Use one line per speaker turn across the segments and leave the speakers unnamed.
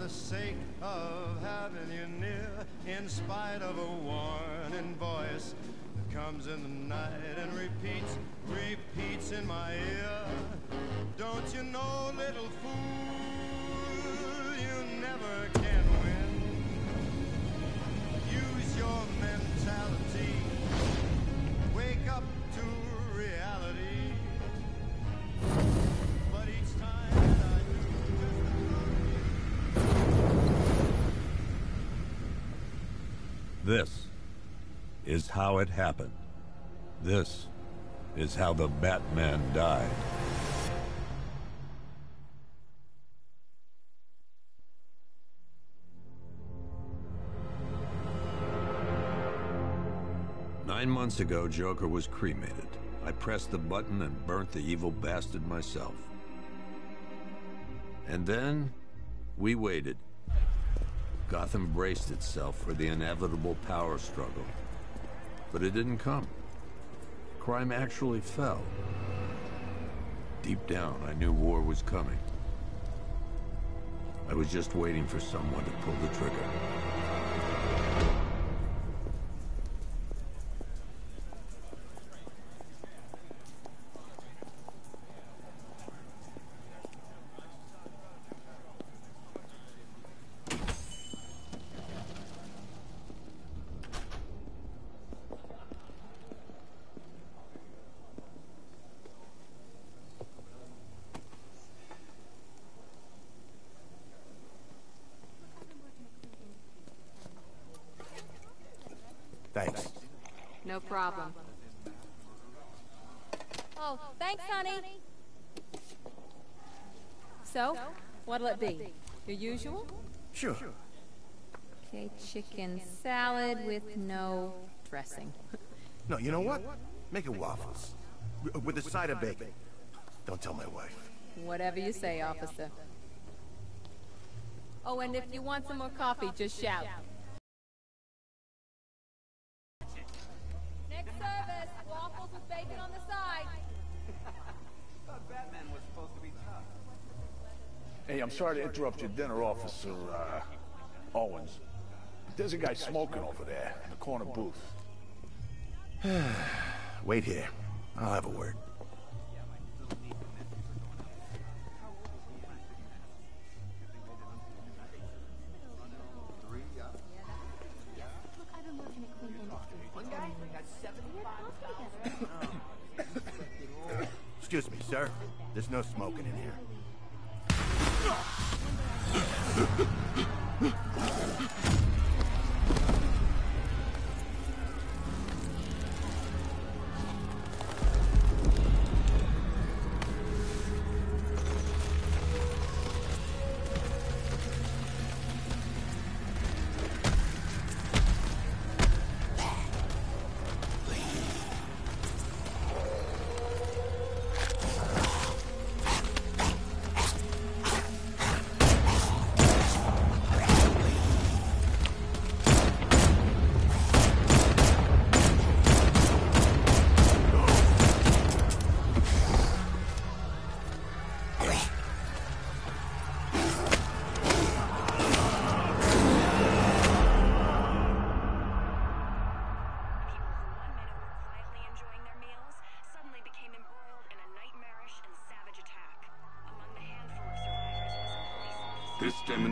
the sake of having you near, in spite of a warning voice that comes in the night and repeats, repeats in my ear. Don't you know, little fool, you never
This is how it happened. This is how the Batman died. Nine months ago, Joker was cremated. I pressed the button and burnt the evil bastard myself. And then, we waited. Gotham braced itself for the inevitable power struggle. But it didn't come. Crime actually fell. Deep down, I knew war was coming. I was just waiting for someone to pull the trigger.
Thanks.
No problem. Oh, thanks, honey. So, what'll it be? Your usual?
Sure.
Okay, chicken salad with no dressing.
No, you know what? Make it waffles. With a side of bacon. Don't tell my wife.
Whatever you say, officer. Oh, and if you want some more coffee, just shout.
Hey, I'm sorry to interrupt your dinner, Officer uh, Owens. There's a guy smoking over there in the corner booth.
Wait here. I'll have a word.
I've been working at Clean Industries. One guy got 75,000.
Excuse me, sir. There's no smoking in here.
あっ!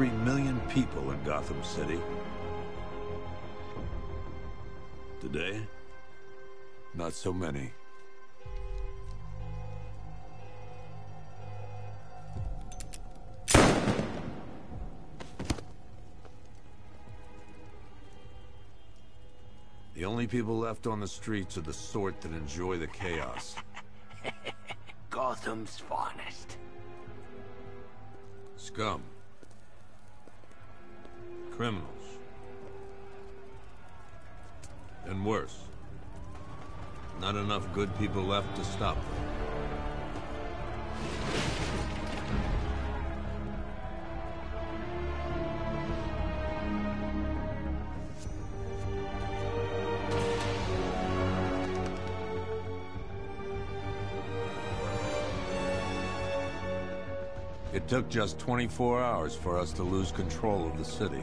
6.3 million people in Gotham City. Today, not so many. The only people left on the streets are the sort that enjoy the chaos.
Gotham's finest.
Scum. Criminals. And worse. Not enough good people left to stop them. It took just 24 hours for us to lose control of the city.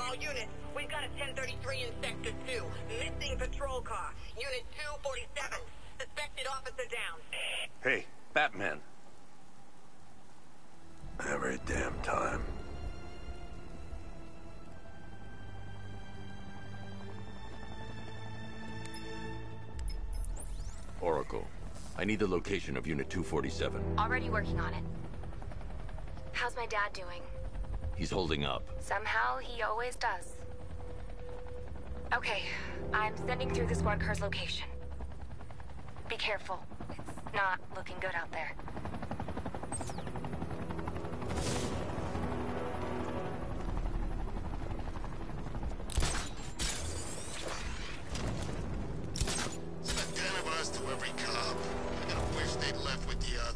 All units, we've got a 1033 in Sector 2. Missing patrol car. Unit 247. Suspected officer down.
Hey, Batman. Every damn time.
Oracle, I need the location of Unit 247.
Already working on it. How's my dad doing?
He's holding up.
Somehow, he always does. Okay, I'm sending through the squad car's location. Be careful. It's not looking good out there.
It's the ten of us to every cop. I gotta wish they'd left with the others.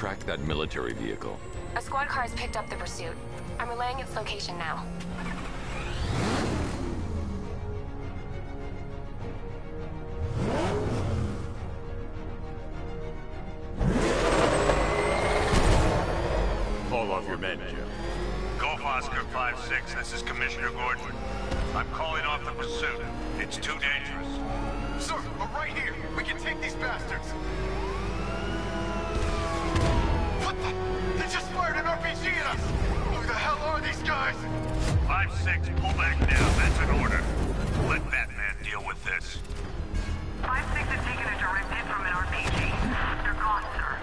I need to track that military vehicle.
A squad car has picked up the pursuit. I'm relaying its location now.
Call off your men, Jim.
Golf Oscar 5-6, this is Commissioner Gordon. I'm calling off the pursuit. It's too dangerous.
Sir, we're right here. We can take these bastards. What the? They just fired an RPG at us. Who the hell are these guys?
5-6, pull back now. That's an order. Let Batman deal with this.
5-6 has taken a direct hit from an RPG. They're gone, sir.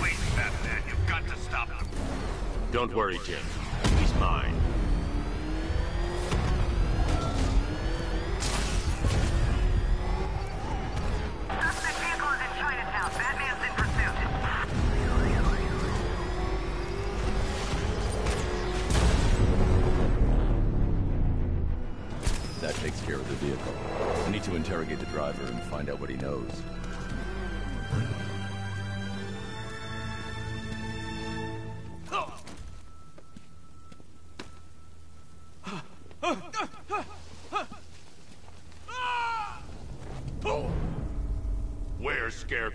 Please, Batman, you've got to stop them.
Don't worry, Jim.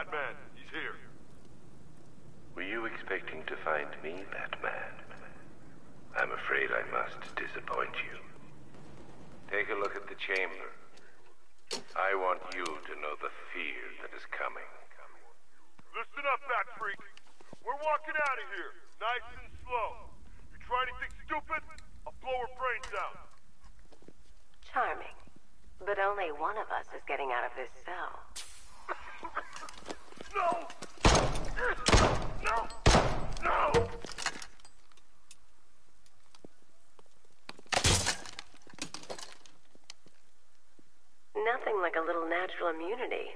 Batman. He's here.
Were you expecting to find me, Batman? I'm afraid I must disappoint you. Take a look at the chamber. I want you to know the fear that is coming.
Listen up, Bat Freak. We're walking out of here, nice and slow. You try anything stupid, I'll blow her brains out.
Charming. But only one of us is getting out of this cell.
No! No! No!
Nothing like a little natural immunity.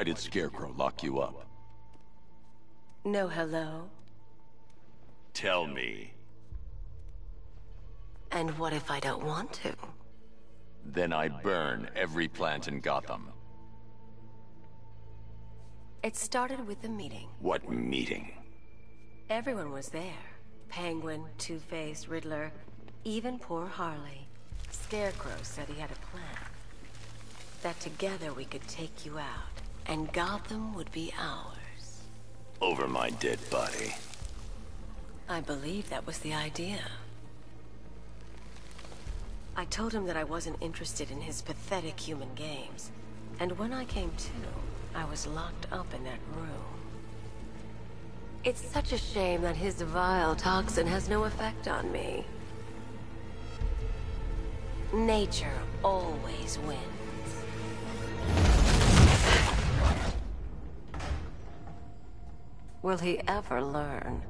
Why did Scarecrow lock you up?
No hello?
Tell me.
And what if I don't want to?
Then I burn every plant in Gotham.
It started with a meeting.
What meeting?
Everyone was there. Penguin, Two-Face, Riddler, even poor Harley. Scarecrow said he had a plan. That together we could take you out, and Gotham would be ours.
Over my dead body.
I believe that was the idea. I told him that I wasn't interested in his pathetic human games. And when I came to, I was locked up in that room. It's such a shame that his vile toxin has no effect on me. Nature always wins. Will he ever learn?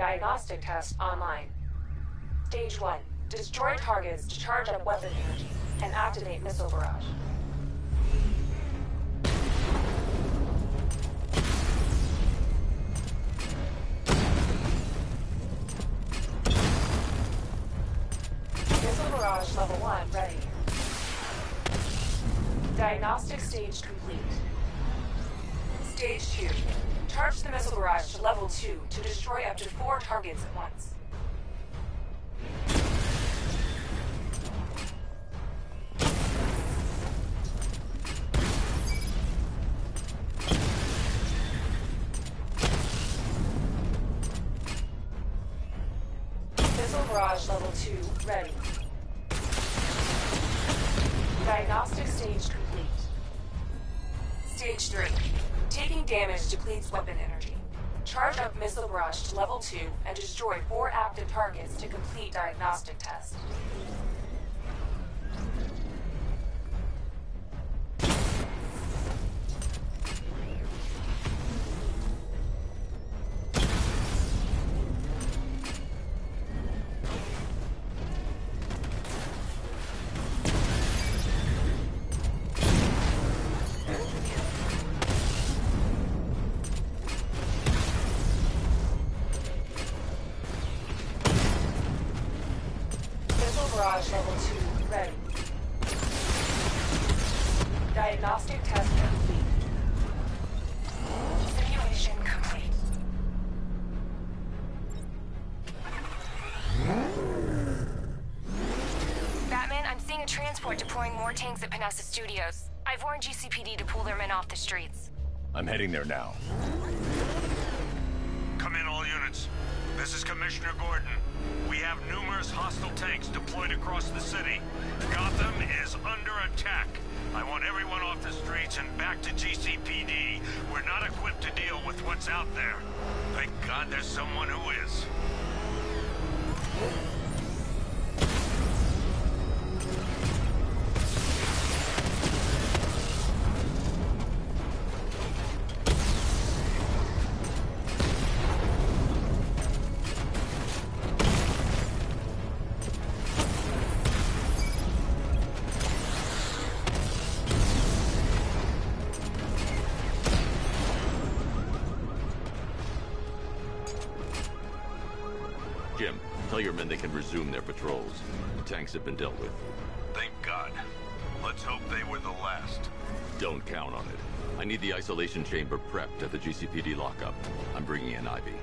Diagnostic Test online. Stage 1. Destroy targets to charge up weapon energy and activate missile barrage. Targets at once. Missile barrage level 2 ready. Diagnostic stage complete. Stage 3. Taking damage depletes weapon energy. Charge up missile barrage to level 2 and destroy 4 active targets to complete diagnostic test.
More tanks at Panessa Studios. I've warned GCPD to pull their men off the streets.
I'm heading there now.
Come in, all units. This is Commissioner Gordon. We have numerous hostile tanks deployed across the city. Gotham is under attack. I want everyone off the streets and back to GCPD. We're not equipped to deal with what's out there. Thank God there's someone who is.
Resume their patrols. The tanks have been dealt with.
Thank God. Let's hope they were the last.
Don't count on it. I need the isolation chamber prepped at the GCPD lockup. I'm bringing in Ivy.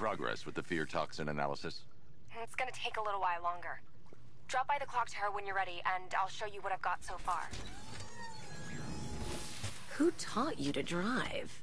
Progress
with the fear toxin analysis?
It's gonna take a little while longer. Drop by the clock tower when you're ready, and I'll show you what I've got so far.
Who taught you to drive?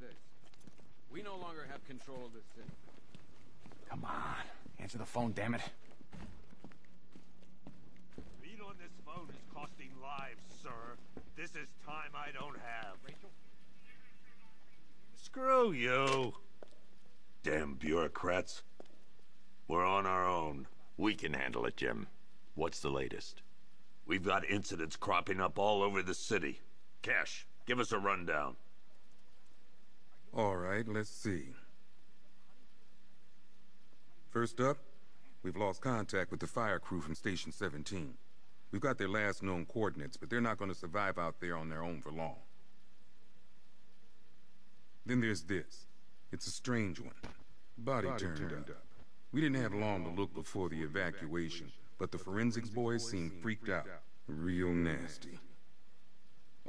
This. We no longer have control of this city.
Come on. Answer the phone, damn it.
Being on this phone is costing lives, sir. This is time I don't have. Rachel?
Screw you. Damn bureaucrats. We're on our own.
We can handle it, Jim. What's the latest?
We've got incidents cropping up all over the city. Cash, give us a rundown.
All right, let's see. First up, we've lost contact with the fire crew from Station 17. We've got their last known coordinates, but they're not going to survive out there on their own for long. Then there's this. It's a strange one. Body,
Body
turned,
turned
up. We didn't have long to look before the evacuation, but the forensics boys seemed freaked out. Real nasty.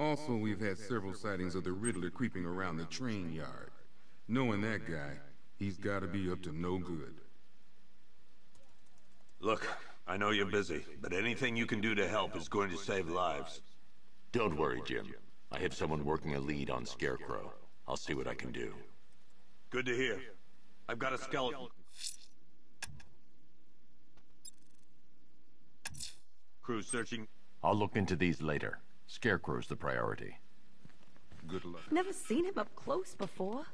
Also, we've had several sightings of the Riddler creeping around the train yard. Knowing that guy, he's gotta be up to no good.
Look, I know you're busy, but anything you can do to help is going to save lives.
Don't worry, Jim. I have someone working a lead on Scarecrow. I'll see what I can do.
Good to hear. I've got a skeleton. Crew searching.
I'll look into these later. Scarecrow's the priority.
Good luck.
Never seen him up close before.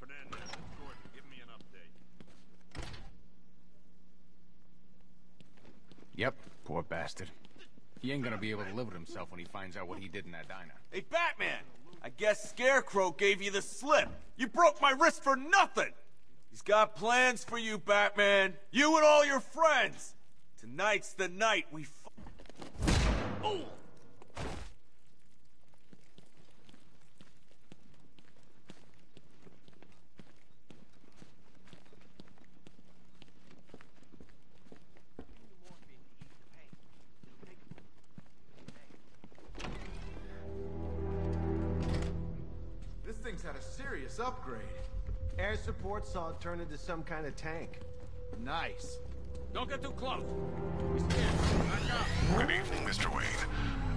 Fernandez and Gordon, give me an update.
Yep, poor bastard. He ain't gonna be able to live with himself when he finds out what he did in that diner.
Hey, Batman! I guess Scarecrow gave you the slip. You broke my wrist for nothing! He's got plans for you, Batman. You and all your friends. Tonight's the night we f- Oh!
Serious upgrade.
Air support saw it turn into some kind of tank.
Nice.
Don't get too close.
Good evening, Mr. Wayne.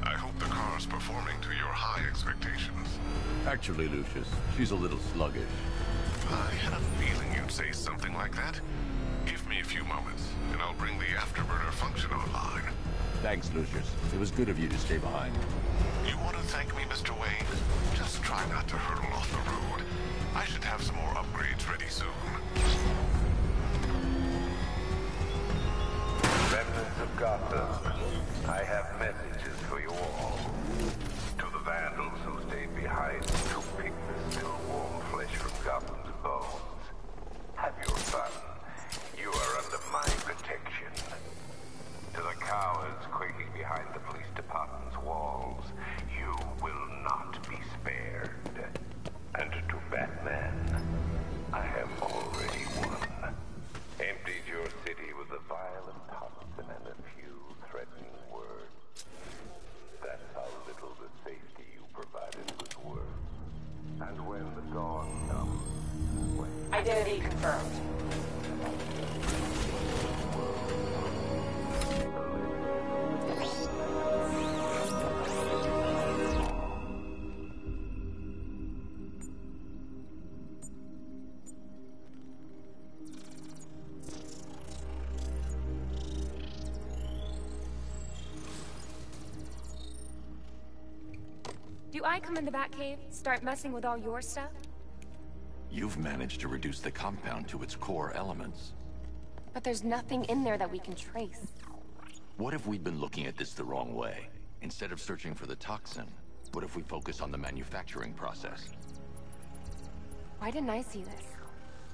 I hope the car's performing to your high expectations.
Actually, Lucius, she's a little sluggish.
I had a feeling you'd say something like that. Give me a few moments, and I'll bring the afterburner function online.
Thanks, Lucius. It was good of you to stay behind.
You want to thank me, Mr. Wayne? Just try not to hurtle off the road. I should have some more upgrades ready soon.
Remnants of Gotham, I have messages for you all.
Batcave, start messing with all your stuff?
You've managed to reduce the compound to its core elements.
But there's nothing in there that we can trace.
What if we'd been looking at this the wrong way? Instead of searching for the toxin, what if we focus on the manufacturing process?
Why didn't I see this?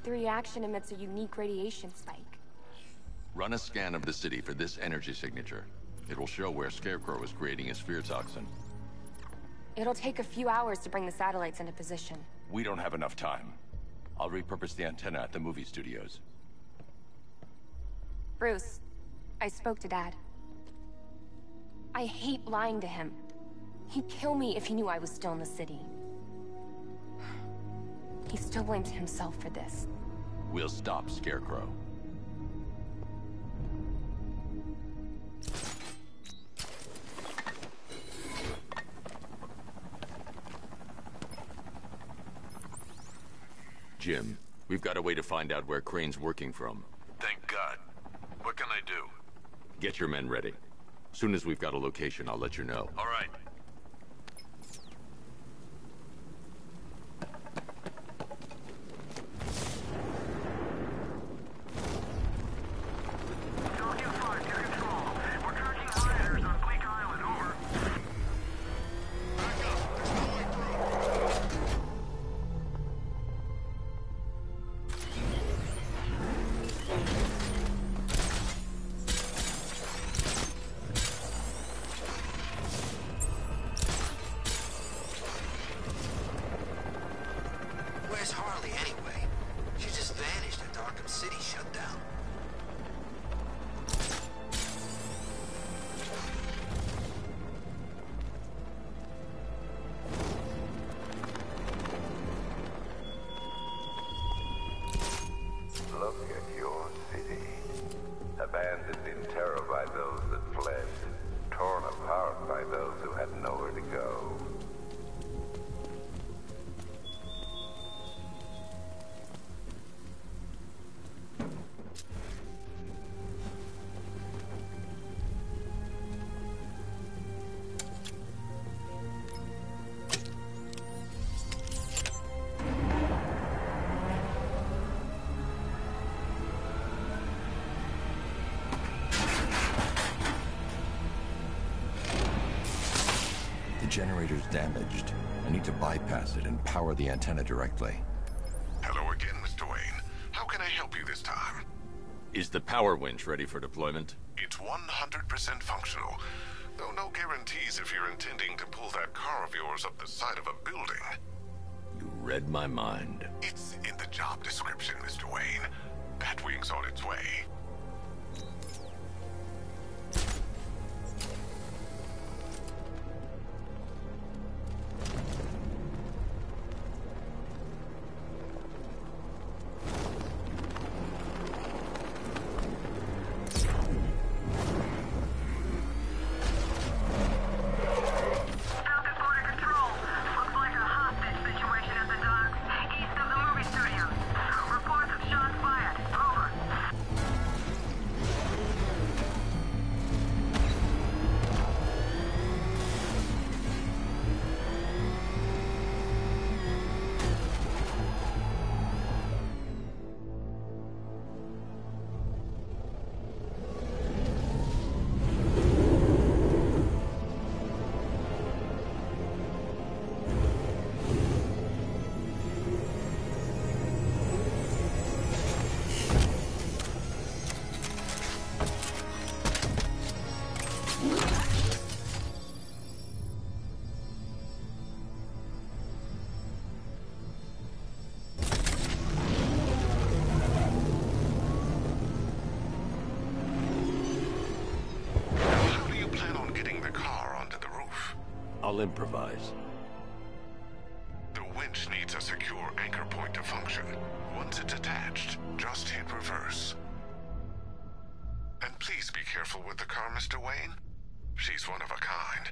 The reaction emits a unique radiation spike.
Run a scan of the city for this energy signature. It will show where Scarecrow is creating his fear toxin.
It'll take a few hours to bring the satellites into position.
We don't have enough time. I'll repurpose the antenna at the movie studios.
Bruce, I spoke to Dad. I hate lying to him. He'd kill me if he knew I was still in the city. He still blames himself for this.
We'll stop Scarecrow. Jim, we've got a way to find out where Crane's working from.
Thank God. What can I do?
Get your men ready. Soon as we've got a location, I'll let you know.
All right.
Power the antenna directly.
Hello again, Mr. Wayne. How can I help you this time?
Is the power winch ready for deployment?
It's 100% functional. Though no guarantees if you're intending to pull that car of yours up the side of a building.
You read my mind.
It's in the job description, Mr. Wayne. Batwing's on its way. Careful with the car, Mr. Wayne. She's one of a kind.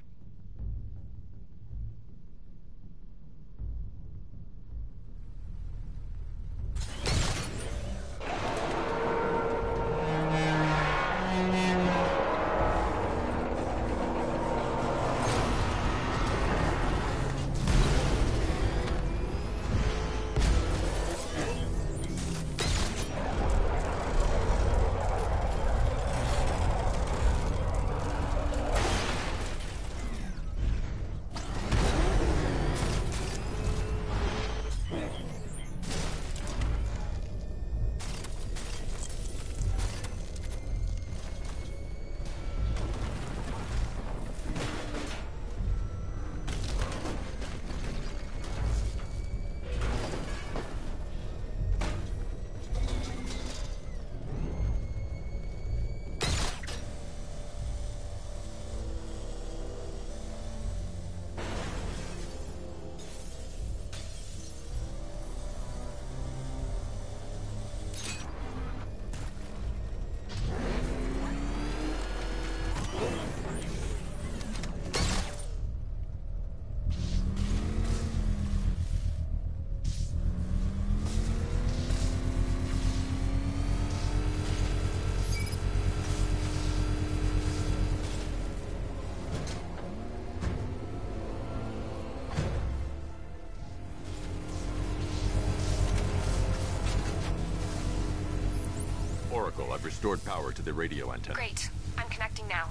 Restored power to the radio antenna.
Great. I'm connecting now.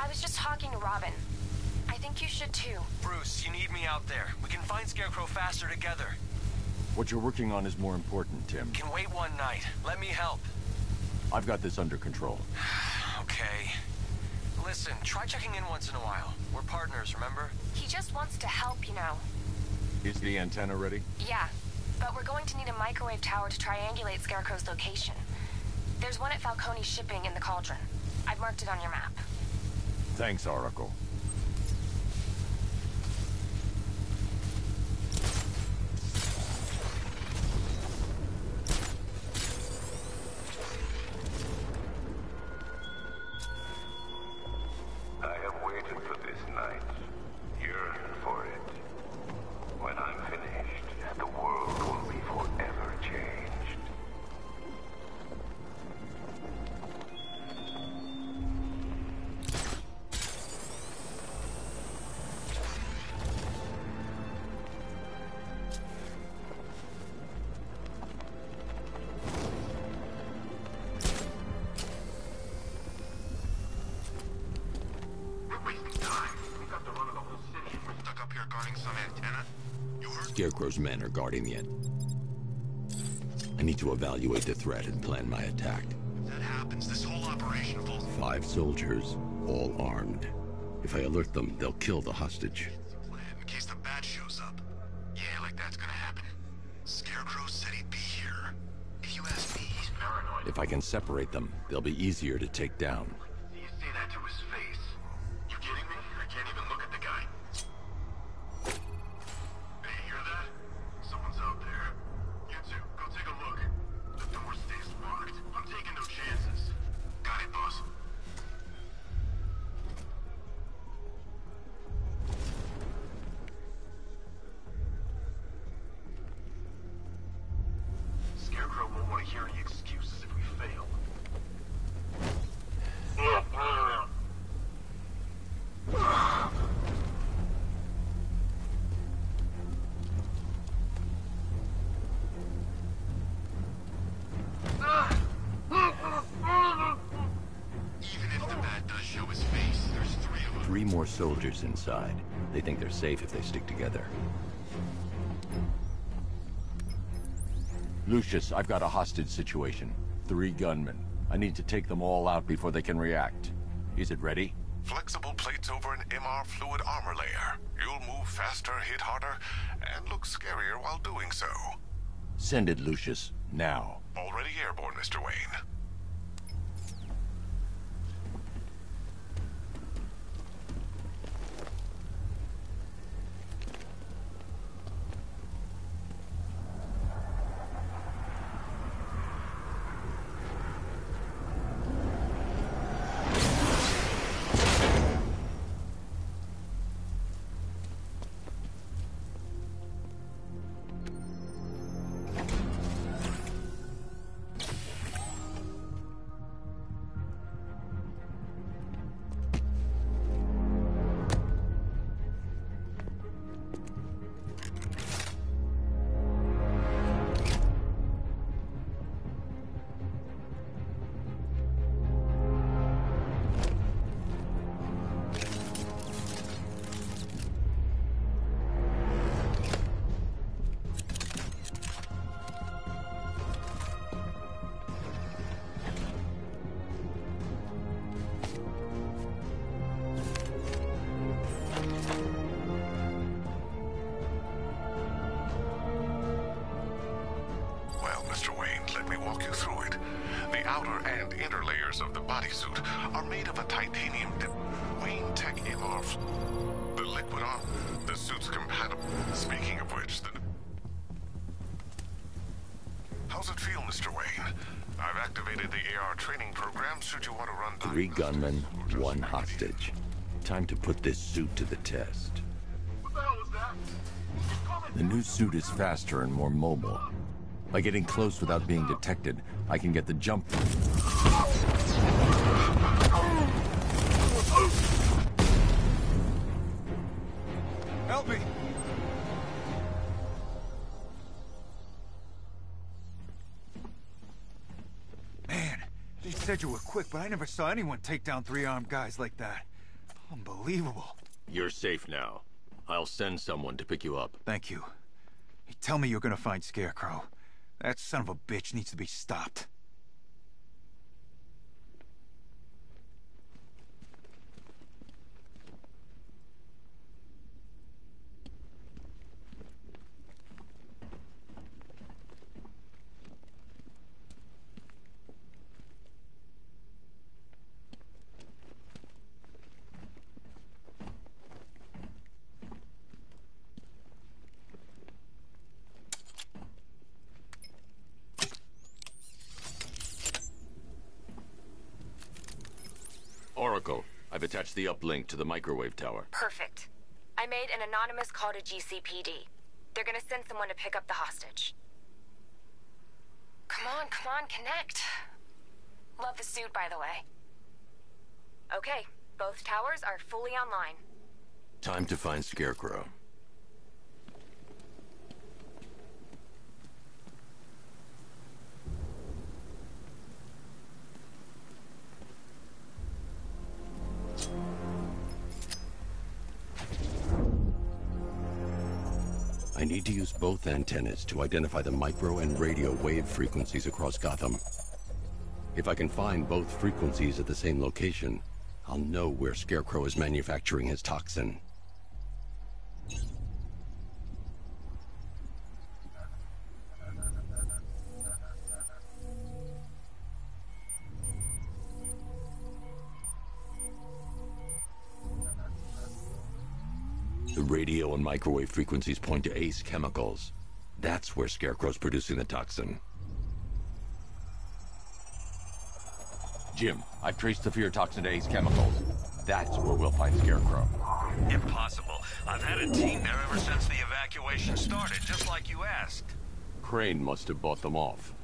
I was just talking to Robin. I think you should too.
Bruce, you need me out there. We can find Scarecrow faster together.
What you're working on is more important, Tim.
Can wait one night. Let me help.
I've got this under control.
Okay. Listen, try checking in once in a while. We're partners, remember?
He just wants to help, you know.
Is the antenna ready?
Yeah, but we're going to need a microwave tower to triangulate Scarecrow's location. There's one at Falcone Shipping in the Cauldron. I've marked it on your map.
Thanks, Oracle.
Scarecrow's men are guarding the end. I need to evaluate the threat and plan my attack.
If that happens, this whole operation falls.
Five soldiers, all armed. If I alert them, they'll kill the hostage.
In case the bat shows up. Yeah, like that's gonna happen. Scarecrow said he'd be here. If you ask me, he's paranoid.
If I can separate them, they'll be easier to take down. Soldiers inside. They think they're safe if they stick together.
Lucius, I've got a hostage situation. Three gunmen. I need to take them all out before they can react. Is it ready?
Flexible plates over an MR fluid armor layer. You'll move faster, hit harder, and look scarier while doing so.
Send it, Lucius. Now.
Already airborne, Mr. Wayne.
Time to put this suit to the test.
The new suit is faster and more mobile. By getting close without being detected, I can get the jump.
Help me! Man, they said you were quick, but I never saw anyone take down three armed guys like that. Unbelievable.
You're safe now. I'll send someone to pick you up.
Thank you. Hey, tell me you're gonna find Scarecrow. That son of a bitch needs to be stopped.
Oracle, I've attached the uplink to the microwave tower.
Perfect. I made an anonymous call to GCPD. They're gonna send someone to pick up the hostage. Come on, come on, connect. Love the suit, by the way. Okay, both towers are fully online.
Time to find Scarecrow. Need to use both antennas to identify the micro and radio wave frequencies across Gotham. If I can find both frequencies at the same location, I'll know where Scarecrow is manufacturing his toxin. Microwave frequencies point to Ace Chemicals. That's where Scarecrow's producing the toxin. Jim, I've traced the fear toxin to Ace Chemicals. That's where we'll find Scarecrow.
Impossible. I've had a team there ever since the evacuation started, just like you asked.
Crane must have bought them off.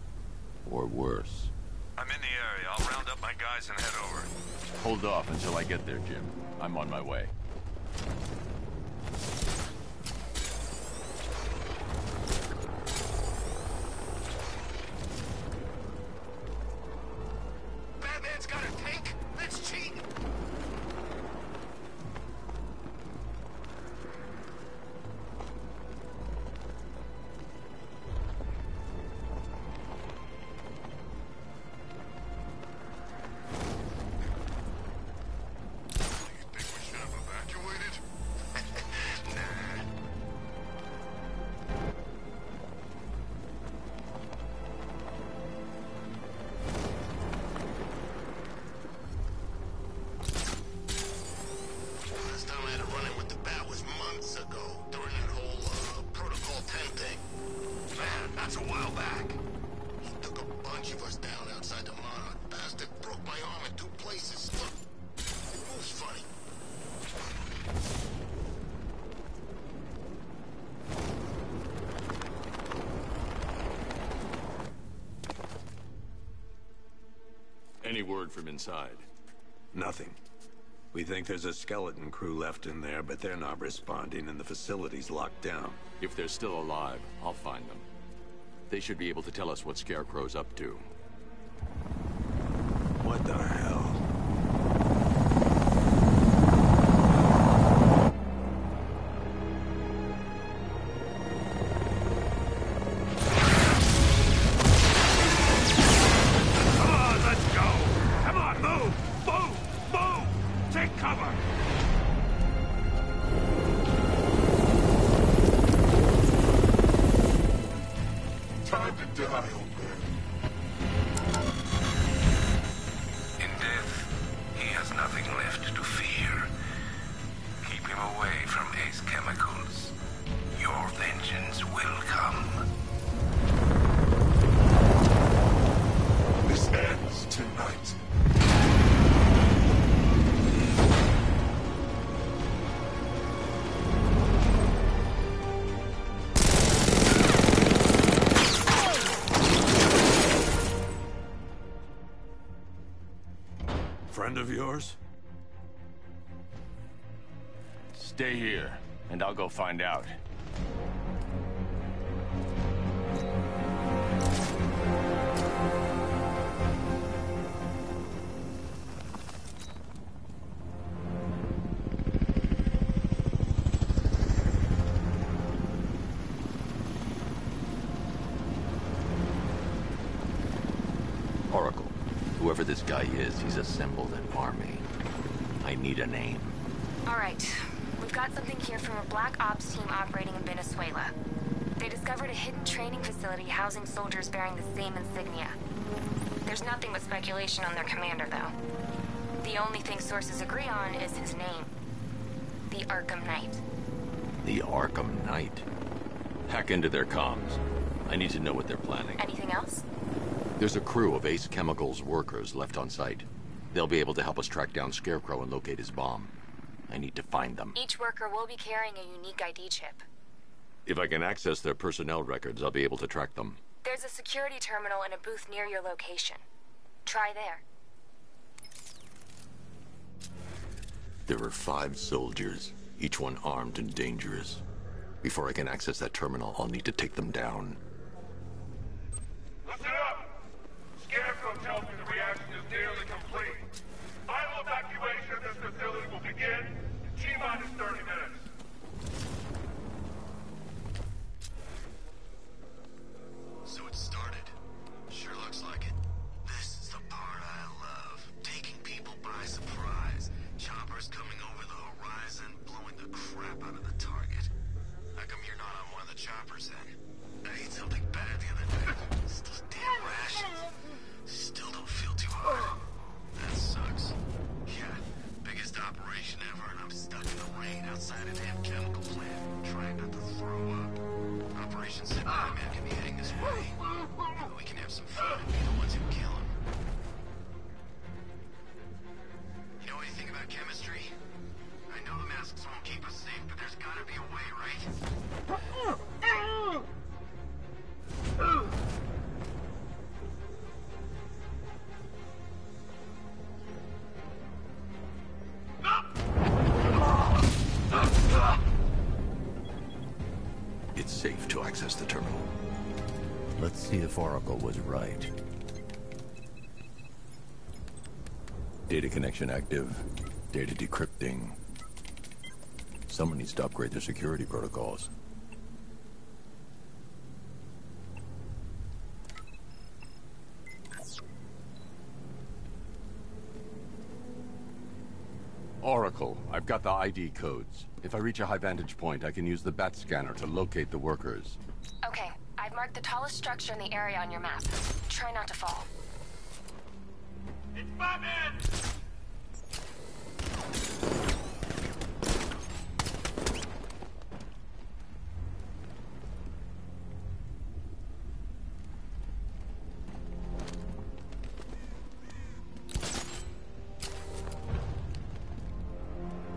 Or worse.
I'm in the area. I'll round up my guys and head over.
Hold off until I get there, Jim. I'm on my way. Word from inside?
Nothing. We think there's a skeleton crew left in there, but they're not responding and the facility's locked down.
If they're still alive, I'll find them. They should be able to tell us what Scarecrow's up to.
What the hell?
find out.
Oracle, whoever this guy is, he's assembled an army. I need a name.
All right. Got something here from a Black Ops team operating in Venezuela. They discovered a hidden training facility housing soldiers bearing the same insignia. There's nothing but speculation on their commander, though. The only thing sources agree on is his name. The Arkham Knight.
The Arkham Knight. Hack into their comms. I need to know what they're planning.
Anything else?
There's a crew of Ace Chemicals workers left on site. They'll be able to help us track down Scarecrow and locate his bomb. I need to find them.
Each worker will be carrying a unique ID chip.
If I can access their personnel records, I'll be able to track them.
There's a security terminal in a booth near your location. Try there.
There are five soldiers, each one armed and dangerous. Before I can access that terminal, I'll need to take them down.
Listen up! Scarecrow tells me the
Data active. Data decrypting. Someone needs to upgrade their security protocols. Oracle, I've got the ID codes. If I reach a high vantage point, I can use the bat scanner to locate the workers.
Okay, I've marked the tallest structure in the area on your map. Try not to fall.
It's Batman!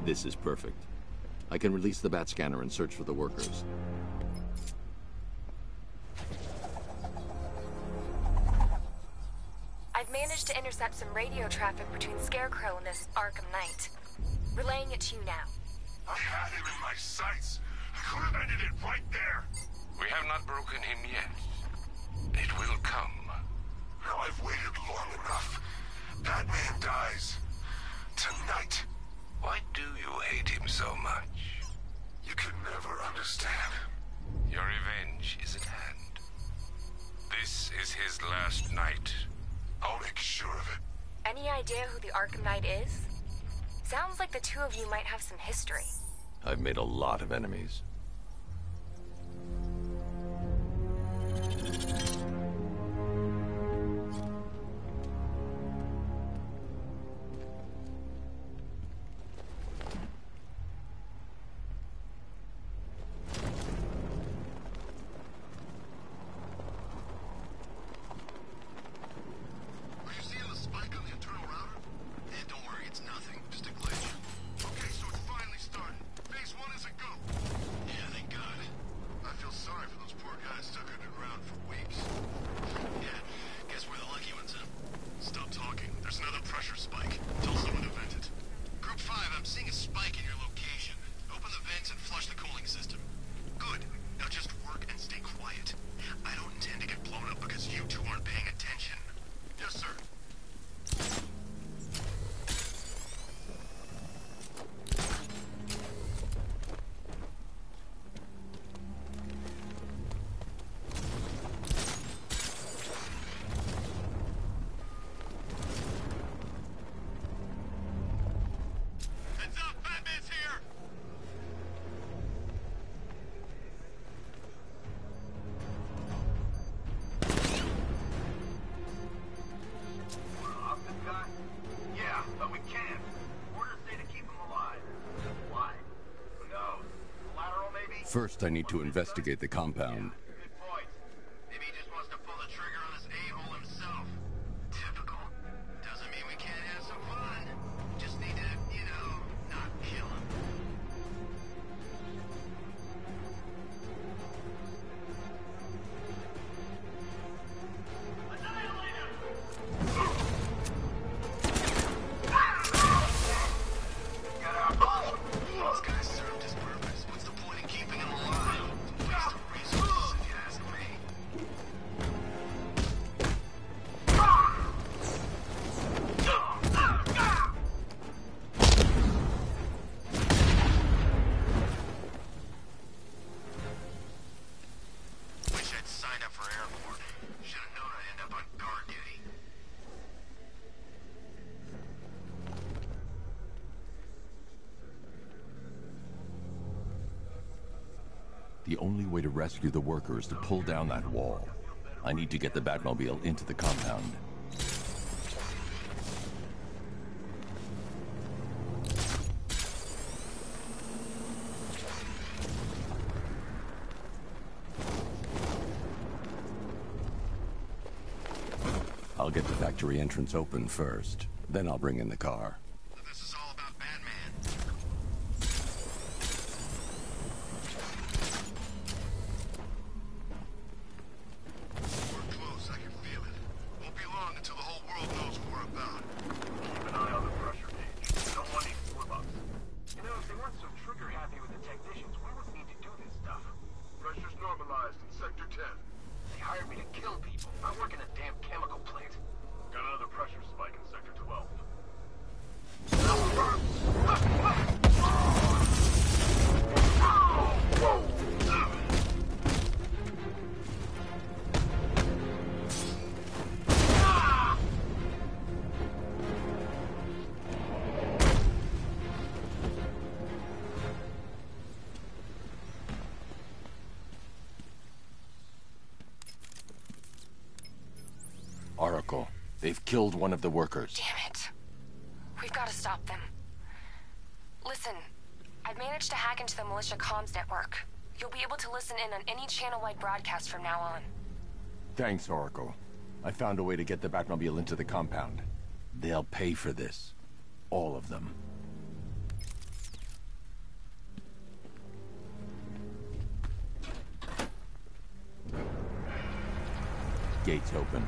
This is perfect. I can release the bat scanner and search for the workers.
I've managed to intercept some radio traffic between Scarecrow and this Arkham Knight. Relaying it to you now.
I had him in my sights. I could have ended it right there.
We have not broken him yet. It will come.
Now I've waited long enough. Batman dies. Tonight.
Why do you hate him so much?
You can never understand.
Your revenge is at hand. This is his last night.
I'll make sure of it.
Any idea who the Arkham Knight is? Sounds like the two of you might have some history.
I've made a lot of enemies.
I
need to investigate the compound. rescue the workers to pull down that wall. I need to get the Batmobile into the compound. I'll get the factory entrance open first, then I'll bring in the car. They've killed one of the workers.
Damn it. We've got to stop them. Listen, I've managed to hack into the militia comms network. You'll be able to listen in on any channel-wide broadcast from now on.
Thanks, Oracle. I found a way to get the Batmobile into the compound. They'll pay for this. All of them. Gates open.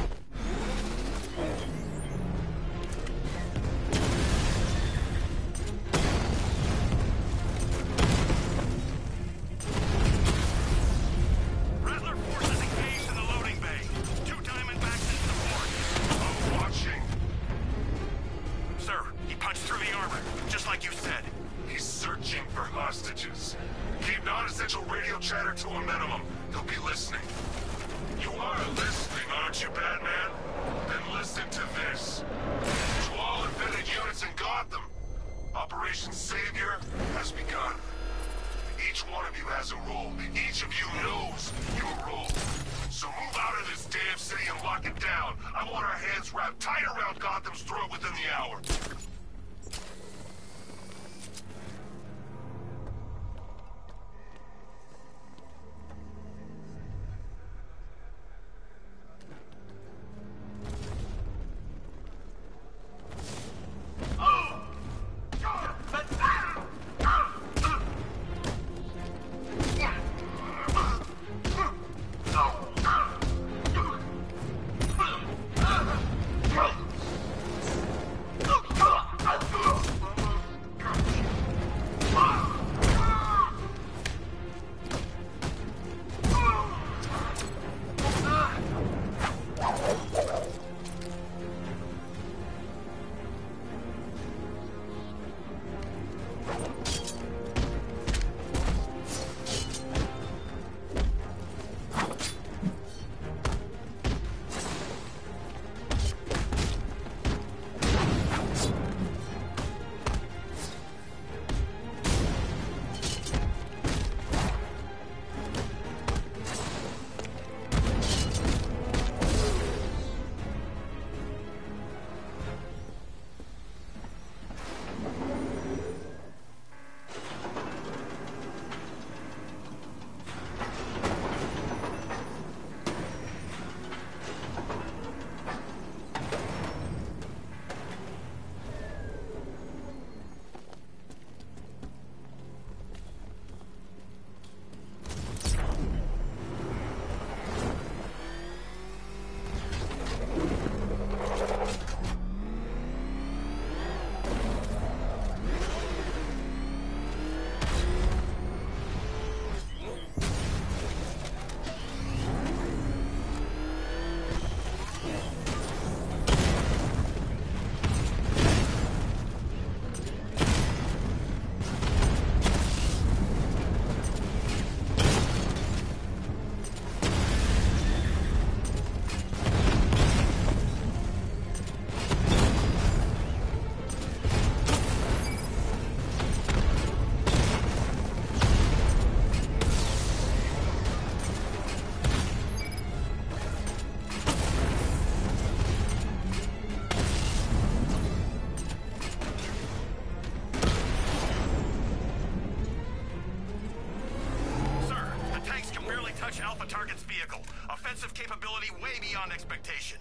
Target's vehicle. Offensive capability way beyond expectation.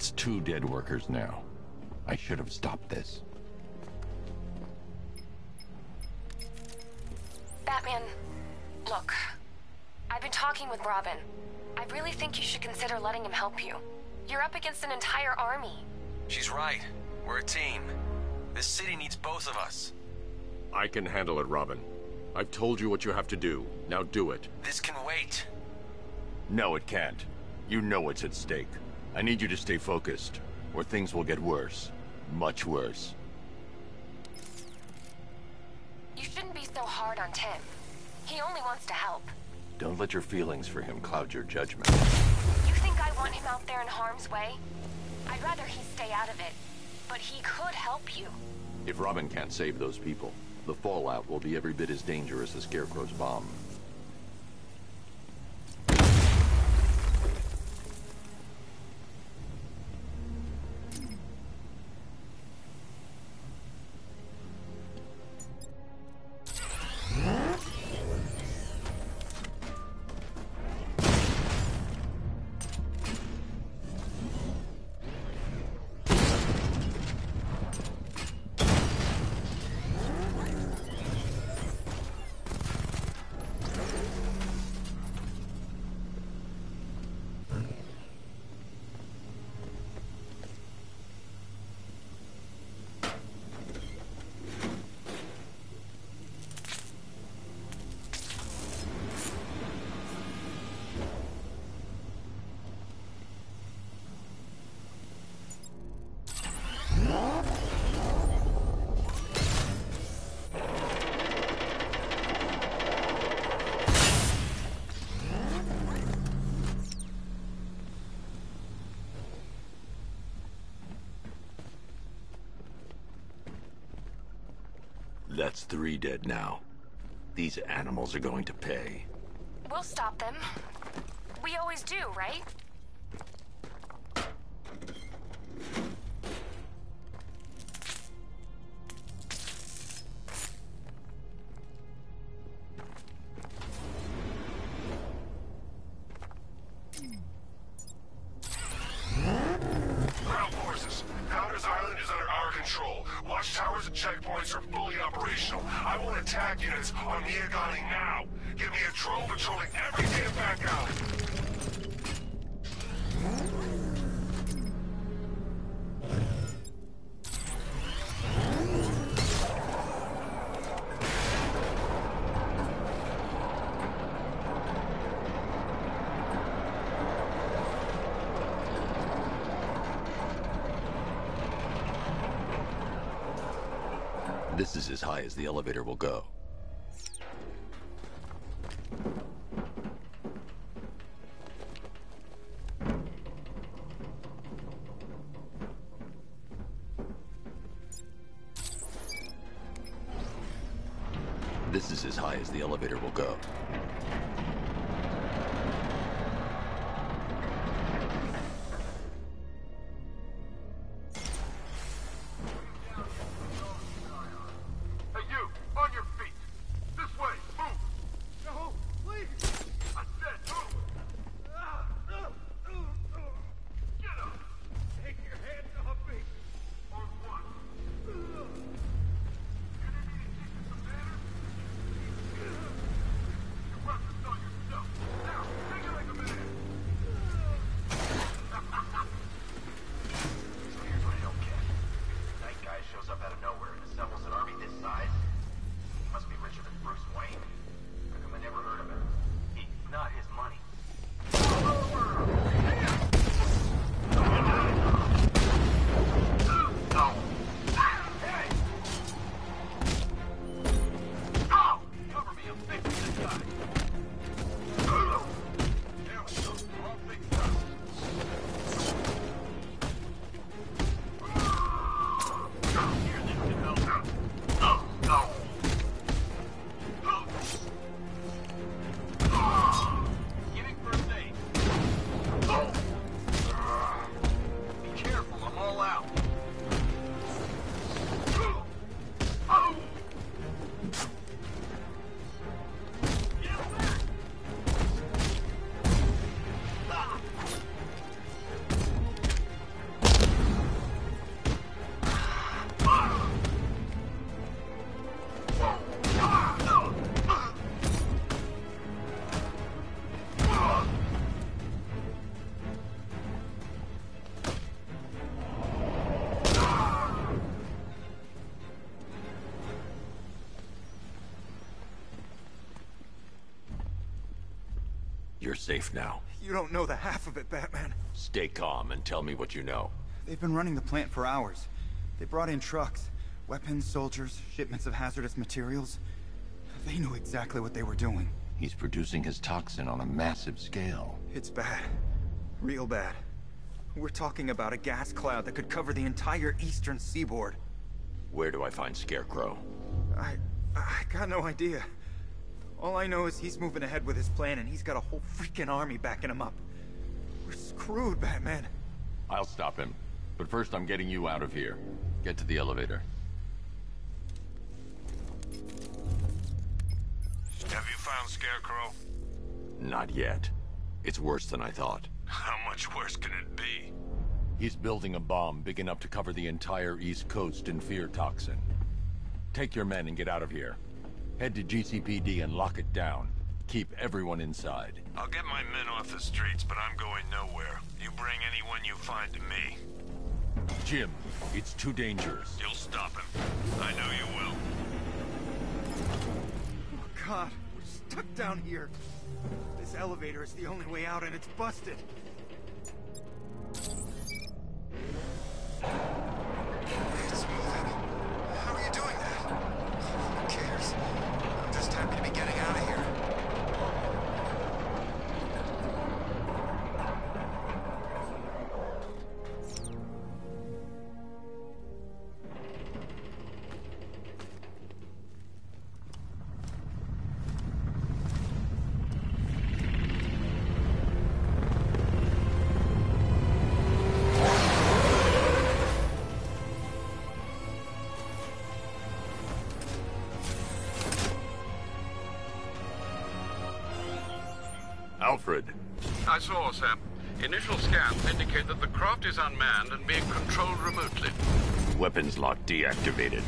That's two dead workers now. I should have stopped this.
Batman, look. I've been talking with Robin. I really think you should consider letting him help you. You're up against an entire army.
She's right. We're a team. This city needs both of us.
I can handle it, Robin. I've told you what you have to do. Now do it.
This can wait.
No, it can't. You know what's at stake. I need you to stay focused, or things will get worse. Much worse.
You shouldn't be so hard on Tim. He only wants to help.
Don't let your feelings for him cloud your judgment.
You think I want him out there in harm's way? I'd rather he stay out of it. But he could help you.
If Robin can't save those people, the fallout will be every bit as dangerous as Scarecrow's bomb. That's three dead now. These animals are going to pay.
We'll stop them. We always do, right?
Will go. You're safe now.
You don't know the half of it, Batman.
Stay calm and tell me what you know.
They've been running the plant for hours. They brought in trucks, weapons, soldiers, shipments of hazardous materials. They knew exactly what they were doing.
He's producing his toxin on a massive scale.
It's bad. Real bad. We're talking about a gas cloud that could cover the entire eastern seaboard.
Where do I find Scarecrow?
I... I got no idea. All I know is he's moving ahead with his plan and he's got a whole freaking army backing him up. We're screwed, Batman.
I'll stop him. But first I'm getting you out of here. Get to the elevator.
Have you found Scarecrow?
Not yet. It's worse than I thought.
How much worse can it be?
He's building a bomb big enough to cover the entire East Coast in fear toxin. Take your men and get out of here. Head to GCPD and lock it down. Keep everyone inside.
I'll get my men off the streets, but I'm going nowhere. You bring anyone you find to me.
Jim, it's too dangerous.
You'll stop him. I know you will.
Oh, God. We're stuck down here. This elevator is the only way out and it's busted.
I saw, sir. Initial scans indicate that the craft is unmanned and being controlled remotely.
Weapons lock deactivated.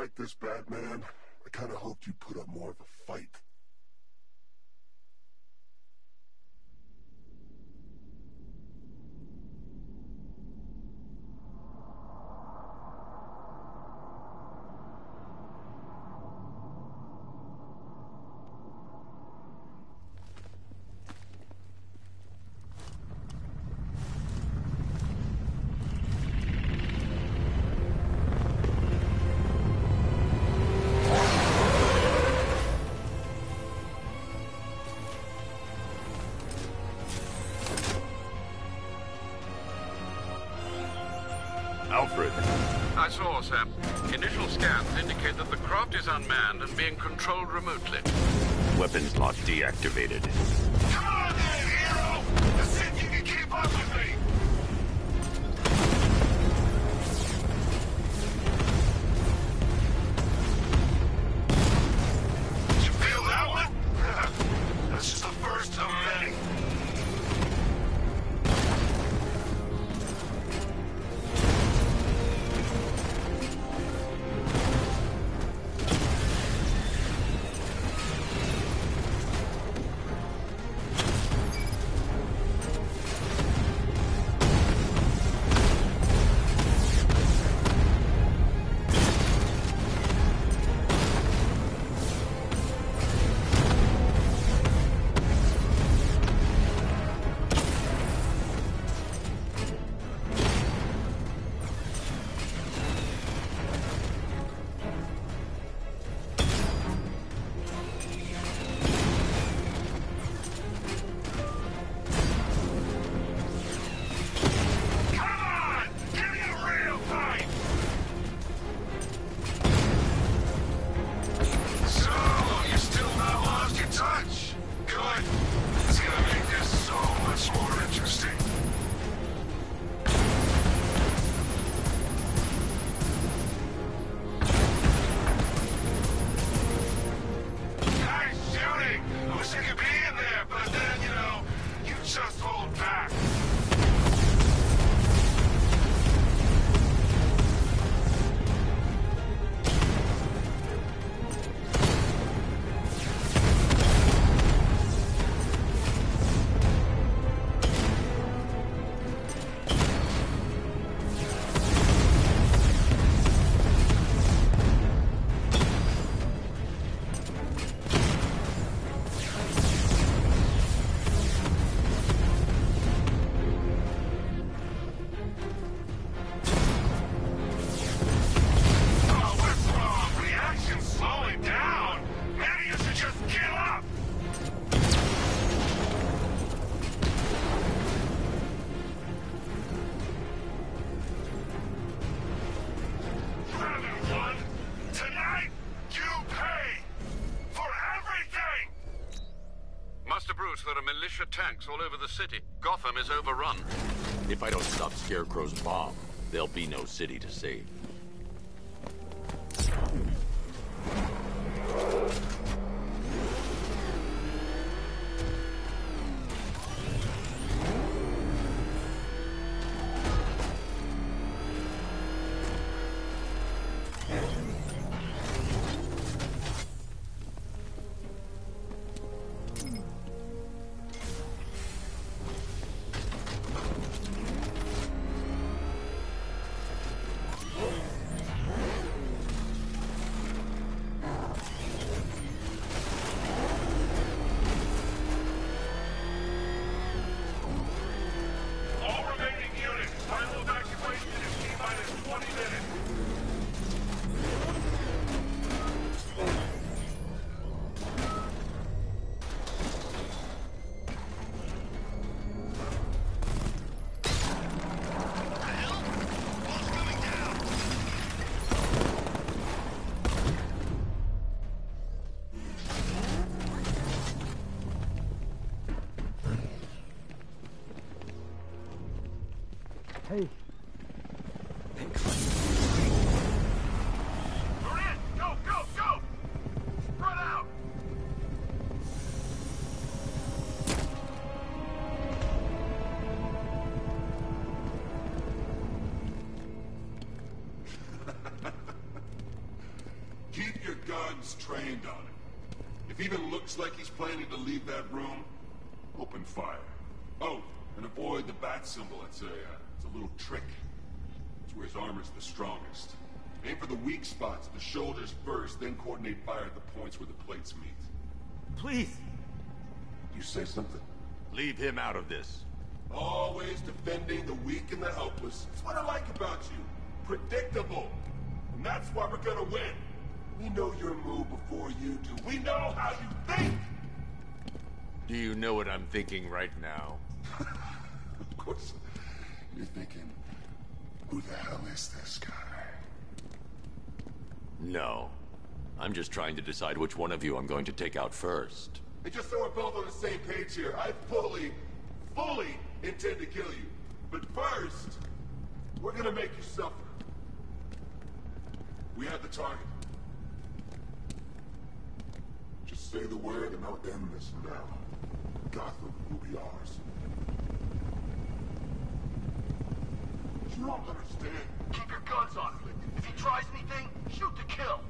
Like this, Batman. I kinda hoped you'd put up more of a
controlled remotely.
Weapons lock deactivated.
Tanks all over the city. Gotham is overrun.
If I don't stop Scarecrow's bomb, there'll be no city to save.
Guns trained on him. If even looks like he's planning to leave that room, open fire. Oh, and avoid the bat symbol. It's a, uh, it's a little trick. It's where his armor's the strongest. Aim for the weak spots, the shoulders first, then coordinate fire at the points where the plates meet.
please.
You say something?
Leave him out of this.
Always defending the weak and the helpless. That's what I like about you. Predictable. And that's why we're gonna win. We know your move before you do. We know how you think!
Do you know what I'm thinking right now?
Of course, you're thinking, who the hell is this guy?
No. I'm just trying to decide which one of you I'm going to take out first.
And just so we're both on the same page here, I fully, fully intend to kill you. But first, we're gonna make you suffer. We have the target. Just say the word and I'll end this now. Gotham will be ours. You don't understand.
Keep your guns on him. If he tries anything, shoot to kill.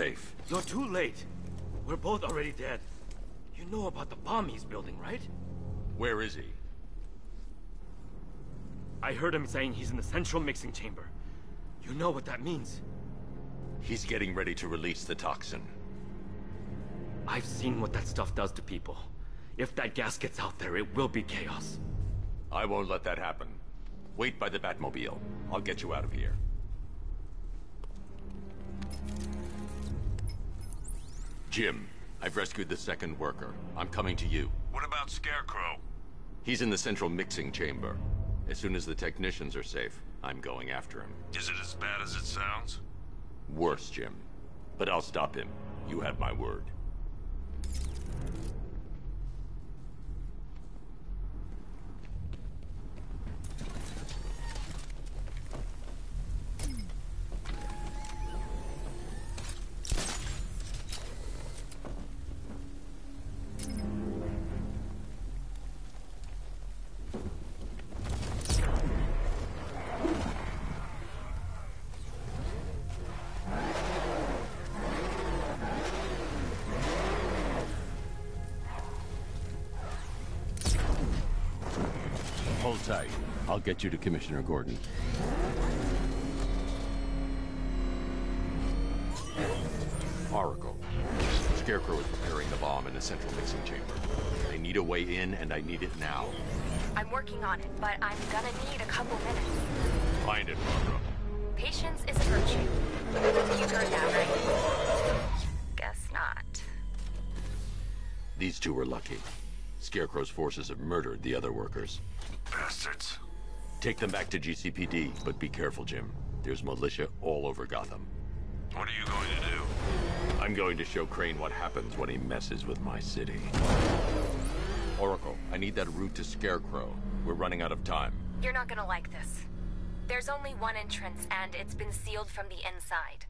Safe.
You're too late. We're both already dead. You know about the bomb he's building, right?
Where is he?
I heard him saying he's in the central mixing chamber. You know what that means.
He's getting ready to release the toxin.
I've seen what that stuff does to people. If that gas gets out there, it will be chaos.
I won't let that happen. Wait by the Batmobile. I'll get you out of here. Jim, I've rescued the second worker. I'm coming to you.
What about Scarecrow?
He's in the central mixing chamber. As soon as the technicians are safe, I'm going after him.
Is it as bad as it sounds?
Worse, Jim. But I'll stop him. You have my word. I'll get you to Commissioner Gordon.
Oracle. Scarecrow is preparing the bomb in the central mixing chamber. I need a way in, and I need it now.
I'm working on it, but I'm gonna need a couple minutes.
Find it, Barbara.
Patience is a virtue. You've heard that, right? Guess not.
These two were lucky. Scarecrow's forces have murdered the other workers.
Bastards.
Take them back to GCPD, but be careful, Jim. There's militia all over Gotham.
What are you going to do?
I'm going to show Crane what happens when he messes with my city. Oracle, I need that route to Scarecrow. We're running out of time.
You're not gonna like this. There's only one entrance, and it's been sealed from the inside.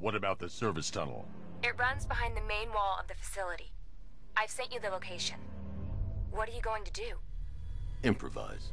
What about the service tunnel?
It runs behind the main wall of the facility. I've sent you the location. What are you going to do?
Improvise.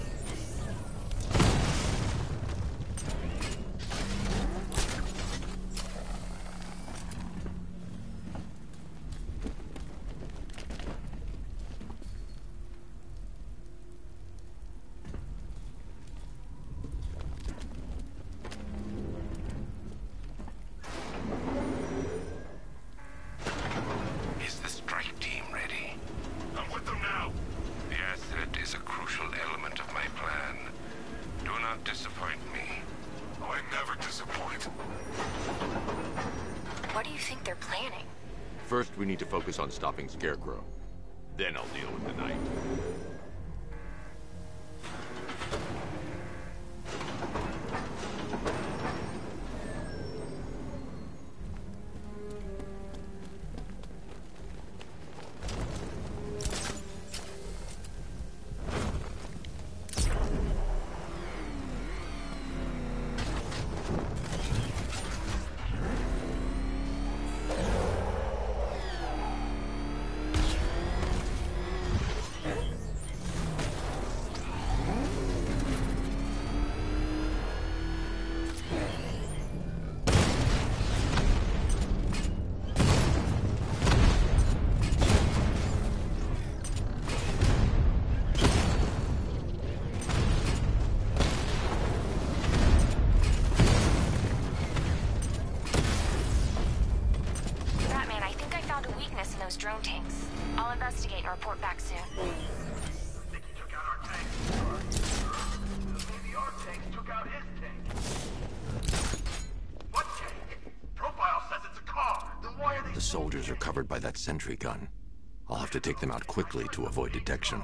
to focus on stopping Scarecrow. Then I'll deal with the Knight. That sentry gun. I'll have to take them out quickly to avoid detection.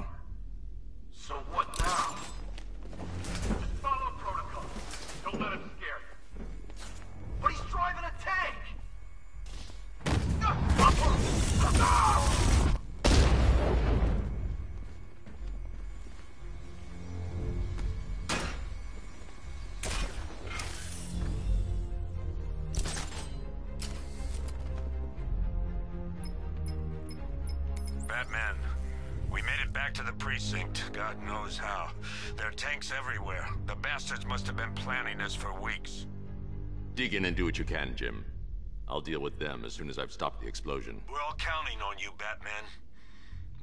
Jim. I'll deal with them as soon as I've stopped the explosion.
We're all counting on you, Batman.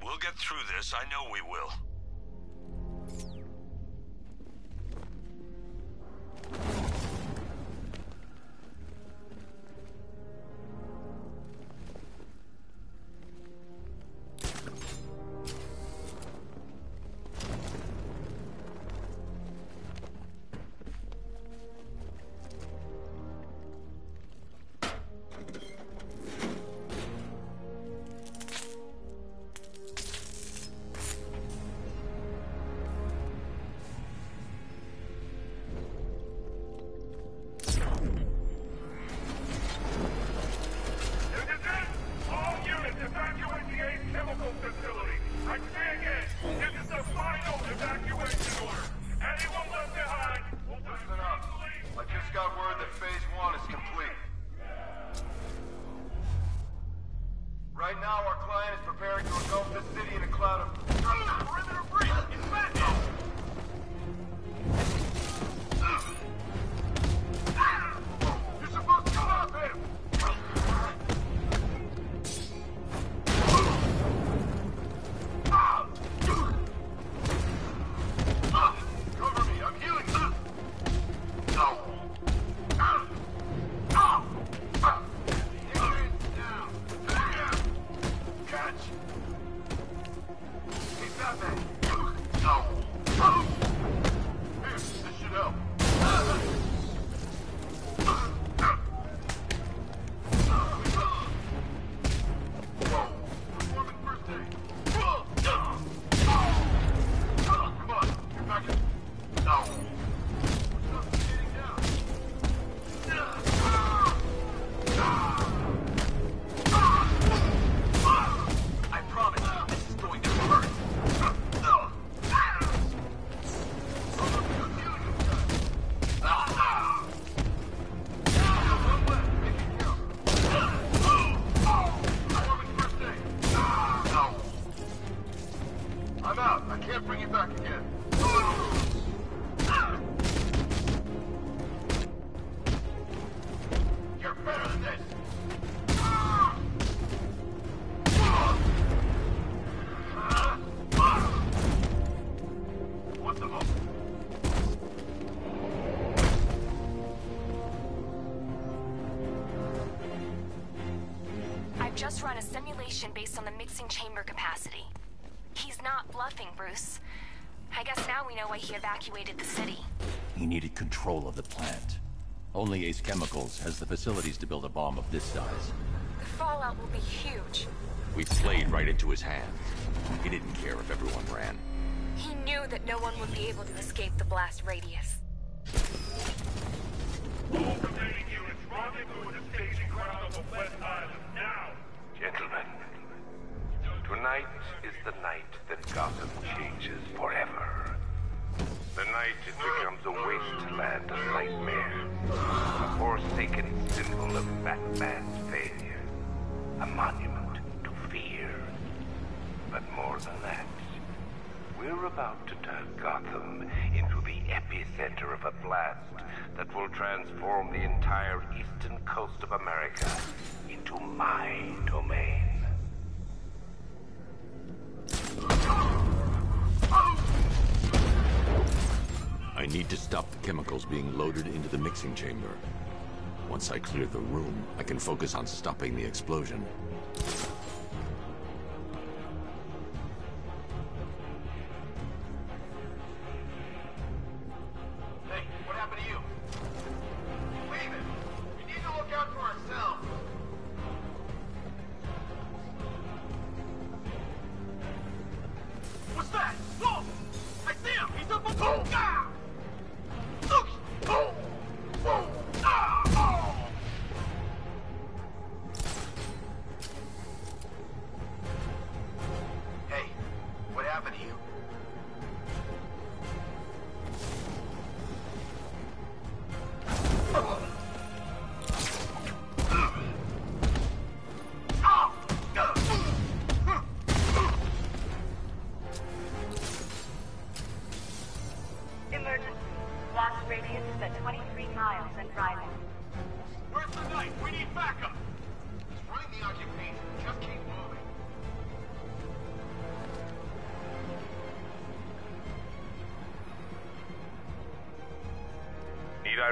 We'll get through this, I know we will.
Simulation based on the mixing chamber capacity. He's not bluffing, Bruce. I guess now we know why he evacuated the city.
He needed control of the plant. Only Ace Chemicals has the facilities to build a bomb of this size.
The fallout will be huge.
We played right into his hands. He didn't care if everyone ran.
He knew that no one would be able to escape the blast radius.
Remaining units, rendezvous with the staging ground of the West Island, now!
Gentlemen, tonight is the night that Gotham changes forever. The night it becomes a wasteland of nightmare. A forsaken symbol of Batman's failure. A monument to fear. But more than that, we're about to turn Gotham into the epicenter of a blast that will transform the entire eastern coast of America
stop the chemicals being loaded into the mixing chamber. Once I clear the room, I can focus on stopping the explosion.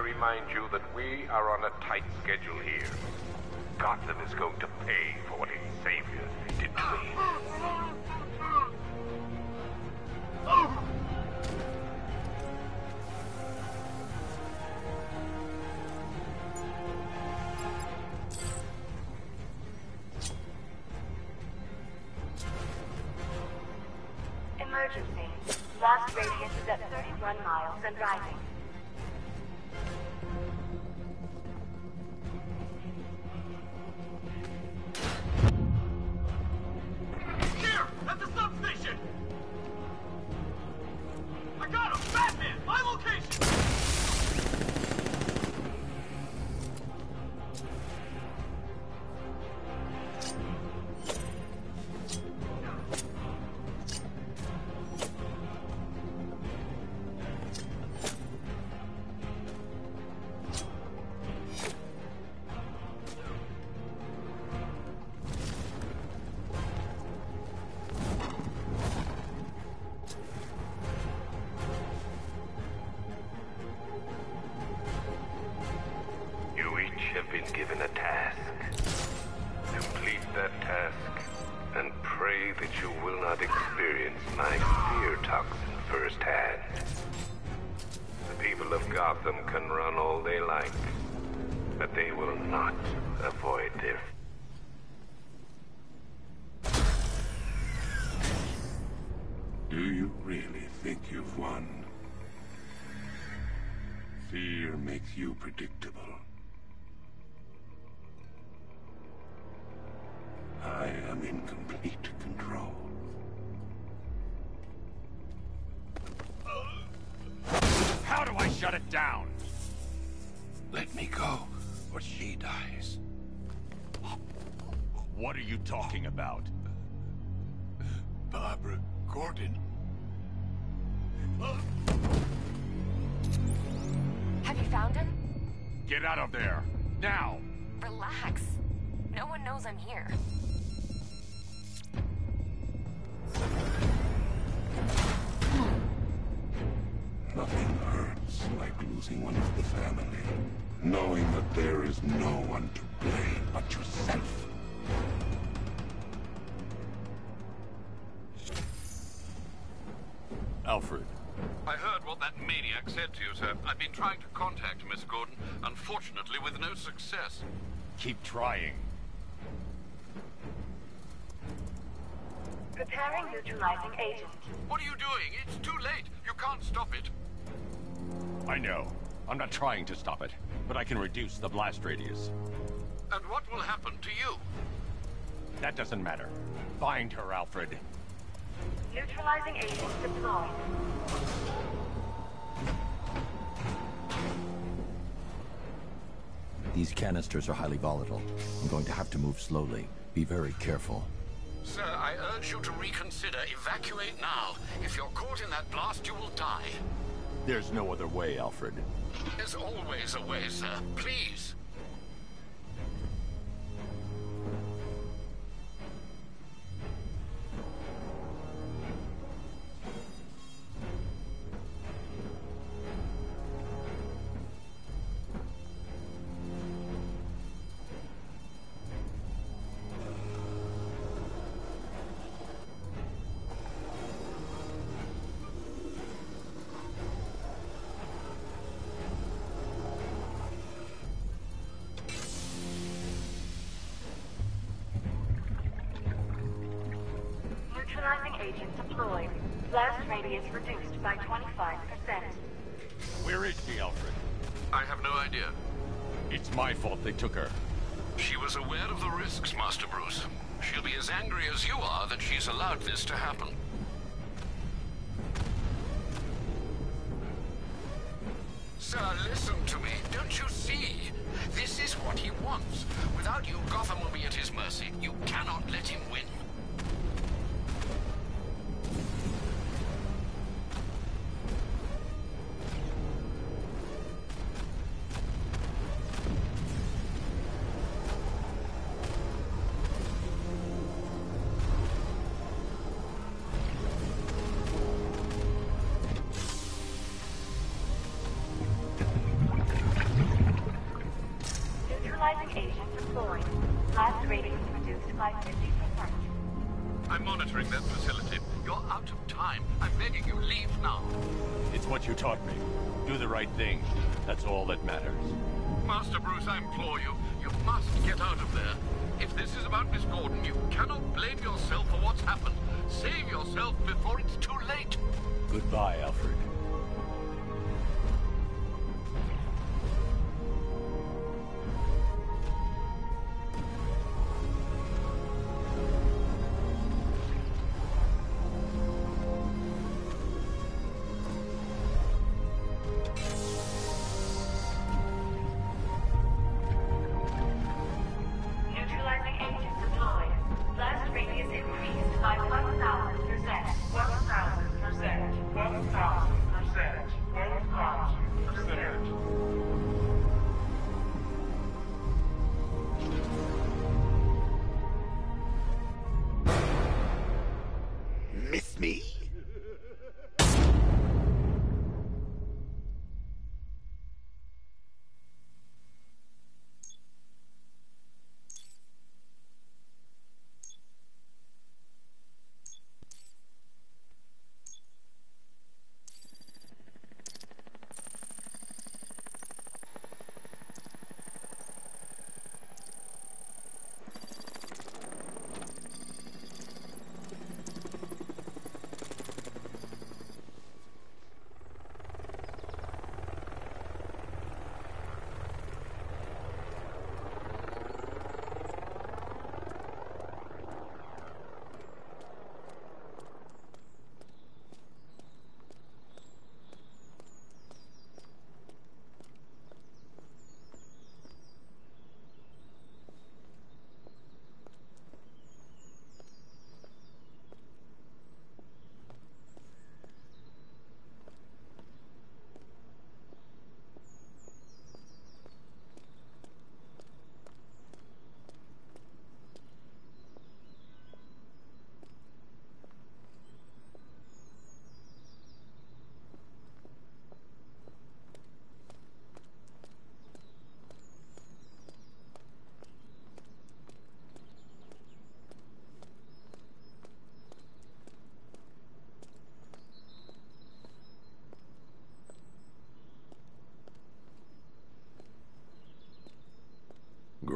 Remind you that we are on a tight schedule here?
Talking about?
Barbara Gordon.
Have you found him?
Get out of there! Now!
Relax. No one knows I'm here.
Alfred.
I heard what that maniac said to you, sir. I've been trying to contact Miss Gordon, unfortunately with no success.
Keep trying.
Preparing neutralizing agent.
What are you doing? It's too late. You can't stop it.
I know. I'm not trying to stop it, but I can reduce the blast radius.
And what will happen to you?
That doesn't matter. Find her, Alfred.
Neutralizing agents deployed.
These canisters are highly volatile. I'm going to have to move slowly. Be very careful.
Sir, I urge you to reconsider. Evacuate now. If you're caught in that blast, you will die.
There's no other way, Alfred.
There's always a way, sir. Please.
Blast radius reduced by 25%.
Where is she, Alfred?
I have no idea.
It's my fault they took her.
She was aware of the risks, Master Bruce. She'll be as angry as you are that she's allowed this to happen. Sir, listen to me. Don't you see? This is what he wants. Without you, Gotham will be at his mercy. You cannot let him win.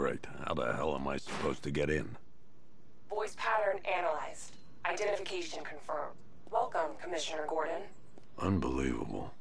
Elaborate. How the hell am I supposed to get in?
Voice pattern analyzed. Identification confirmed. Welcome, Commissioner Gordon.
Unbelievable.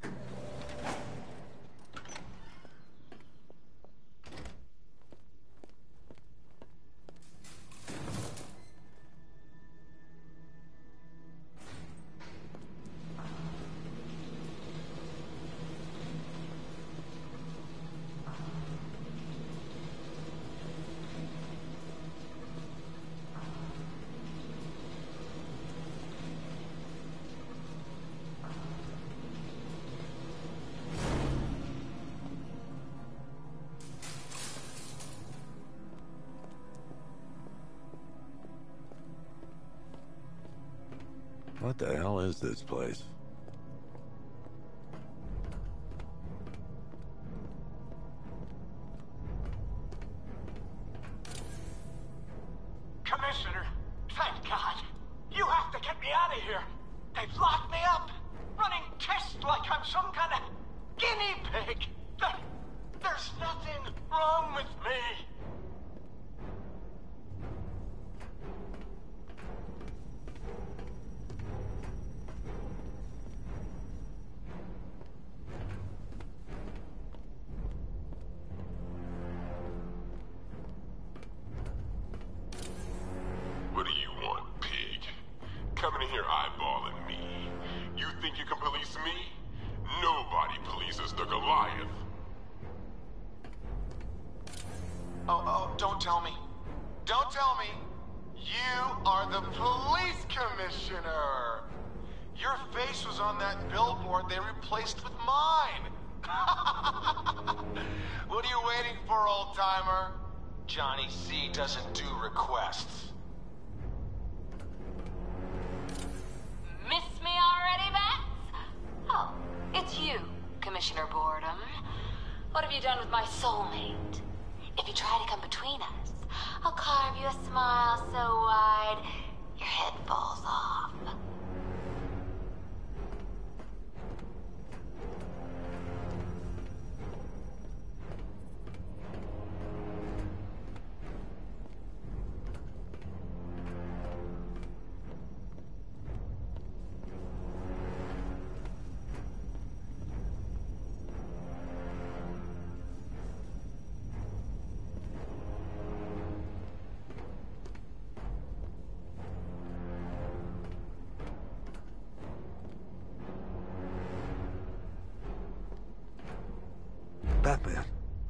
This place?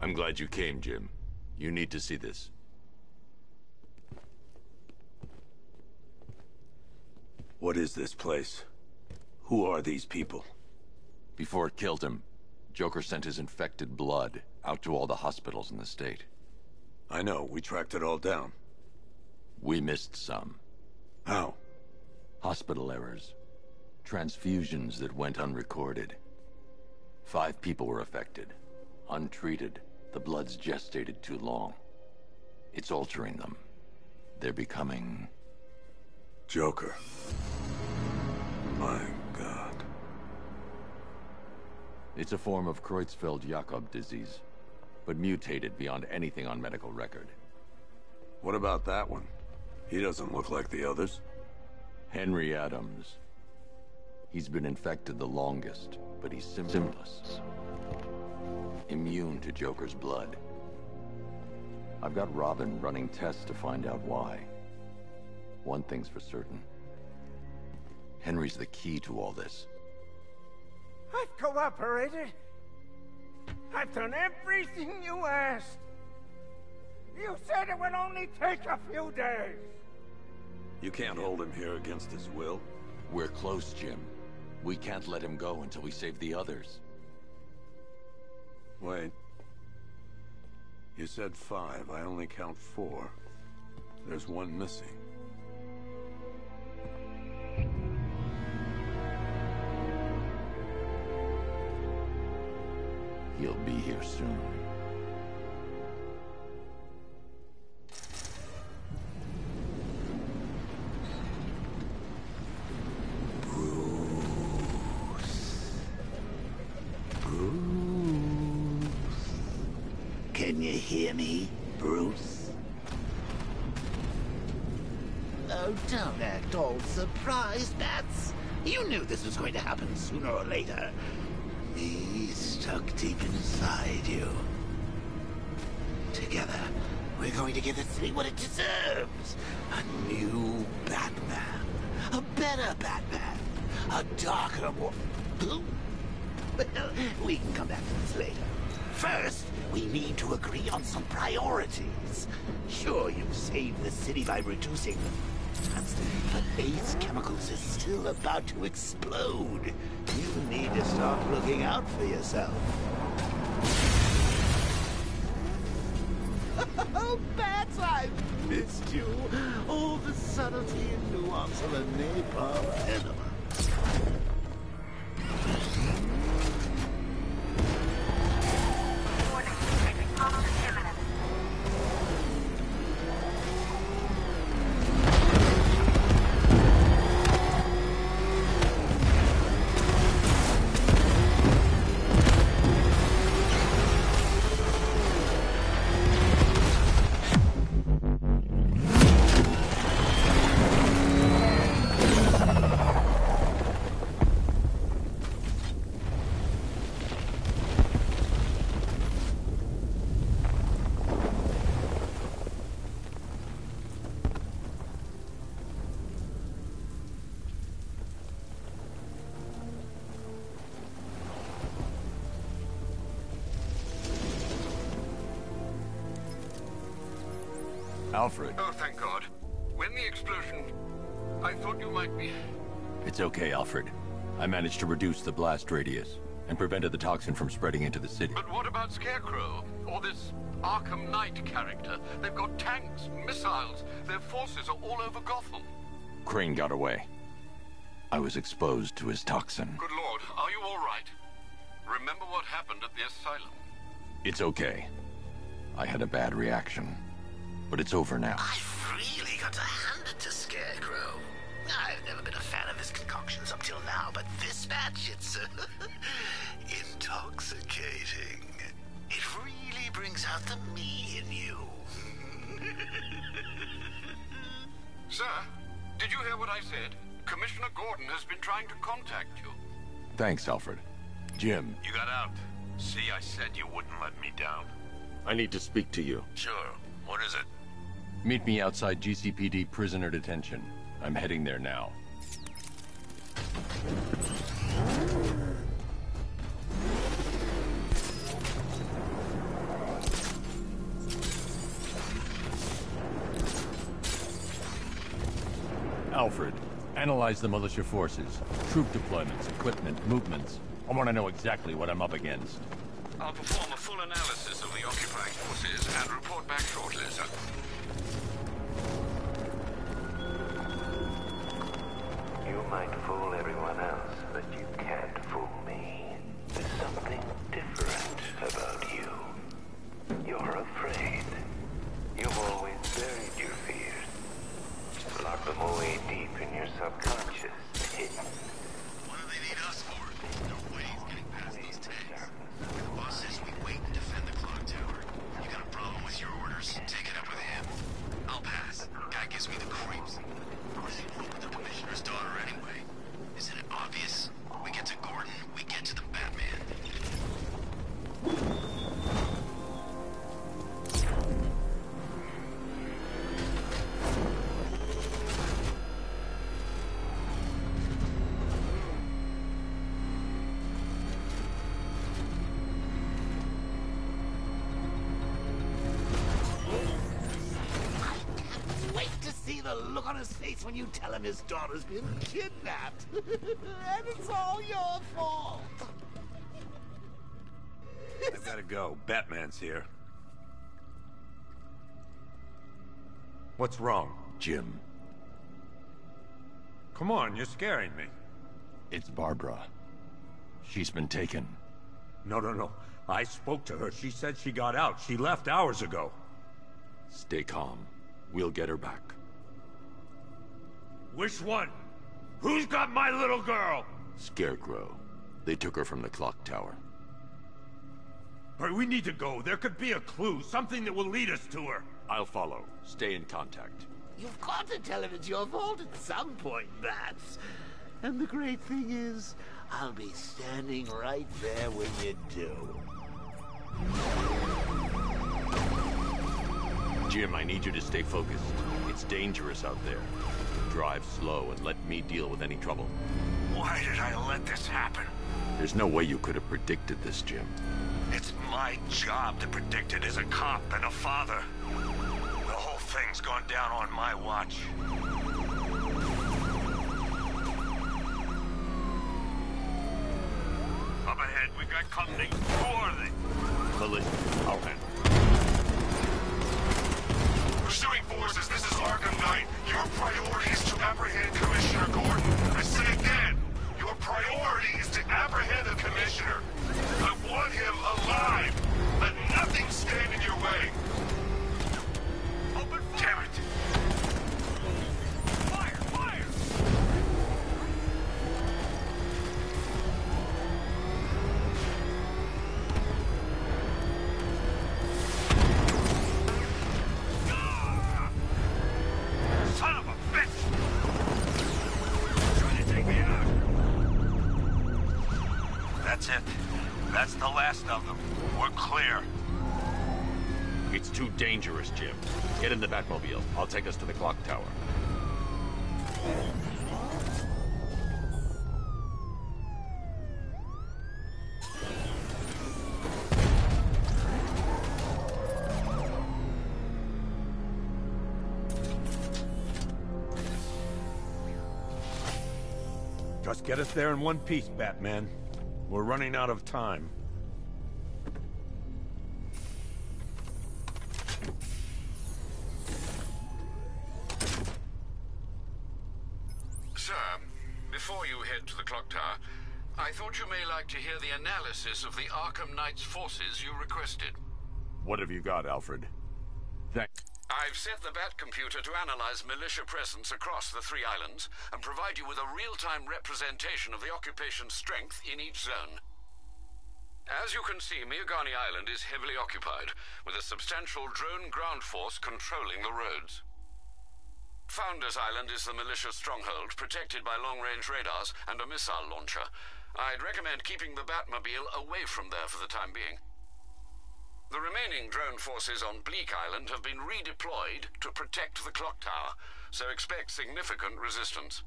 I'm
glad you came, Jim. You need to see this.
What is this place? Who are these people?
Before it killed him, Joker sent his infected blood out to all the hospitals in the state.
I know, we tracked it all down.
We missed some.
How?
Hospital errors. Transfusions that went unrecorded. Five people were affected. Untreated, the blood's gestated too long. It's altering them. They're becoming...
Joker. My god.
It's a form of Creutzfeldt-Jakob disease, but mutated beyond anything on medical record.
What about that one? He doesn't look like the others.
Henry Adams. He's been infected the longest, but he's symptomless. Immune to Joker's blood. I've got Robin running tests to find out why. One thing's for certain. Henry's the key to all this.
I've cooperated. I've done everything you asked. You said it would only take a few days.
You can't hold him here against his will.
We're close, Jim. We can't let him go until we save the others.
Wait. You said five. I only count four. There's one missing.
He'll be here soon.
You knew this was going to happen sooner or later. He's stuck deep inside you. Together, we're going to give the city what it deserves. A new Batman. A better Batman. A darker, more... Well, uh, we can come back to this later. First, we need to agree on some priorities. Sure, you've saved the city by reducing them. But Ace Chemicals is still about to explode. You need to start looking out for yourself. oh, Bats, I've missed you. All the subtlety and nuance of a napalm enema.
Alfred.
Oh, thank God. When the explosion... I thought you might be...
It's okay, Alfred. I managed to reduce the blast radius and prevented the toxin from spreading into the city.
But what about Scarecrow? Or this Arkham Knight character? They've got tanks, missiles. Their forces are all over Gotham.
Crane got away. I was exposed to his toxin.
Good Lord, are you all right? Remember what happened at the asylum?
It's okay. I had a bad reaction. But it's over now.
I've really got to hand it to Scarecrow. I've never been a fan of his concoctions up till now, but this batch, it's uh, intoxicating. It really brings out the me in you.
Sir, did you hear what I said? Commissioner Gordon has been trying to contact you.
Thanks, Alfred. Jim.
You got out. See, I said you wouldn't let me down.
I need to speak to you.
Sure. What is it?
Meet me outside GCPD prisoner detention. I'm heading there now. Alfred, analyze the militia forces, troop deployments, equipment, movements. I want to know exactly what I'm up against.
I'll perform a full analysis of the occupying forces and report back shortly, sir.
Might fool everyone else,
on his face when you tell him his daughter's been kidnapped. and it's all your fault.
I've gotta go. Batman's here. What's wrong?
Jim.
Come on, you're scaring me.
It's Barbara. She's been taken.
No, no, no. I spoke to her. She said she got out. She left hours ago.
Stay calm. We'll get her back.
Which one? Who's got my little girl?
Scarecrow. They took her from the clock tower.
All right, we need to go. There could be a clue, something that will lead us to her.
I'll follow. Stay in contact.
You've got to tell him it's your fault at some point, Bats. And the great thing is, I'll be standing right there when you do.
Jim, I need you to stay focused. It's dangerous out there. Drive slow and let me deal with any trouble.
Why did I let this happen?
There's no way you could have predicted this, Jim.
It's my job to predict it as a cop and a father. The whole thing's gone down on my watch. Up ahead, we got company. Who are they?
Militia. I'll handle
Pursuing forces, this is Arkham Knight. Your priority is to apprehend Commissioner Gordon. I say again, your priority is to apprehend the Commissioner. I want him alive. Let nothing stand in your way.
Too dangerous, Jim. Get in the Batmobile. I'll take us to the clock tower.
Just get us there in one piece, Batman. We're running out of time.
Analysis of the Arkham Knight's forces you requested.
What have you got, Alfred? Thank...
I've set the Batcomputer to analyze militia presence across the three islands and provide you with a real-time representation of the occupation's strength in each zone. As you can see, Miagani Island is heavily occupied, with a substantial drone ground force controlling the roads. Founders Island is the militia stronghold, protected by long-range radars and a missile launcher. I'd recommend keeping the Batmobile away from there for the time being. The remaining drone forces on Bleak Island have been redeployed to protect the clock tower, so expect significant resistance.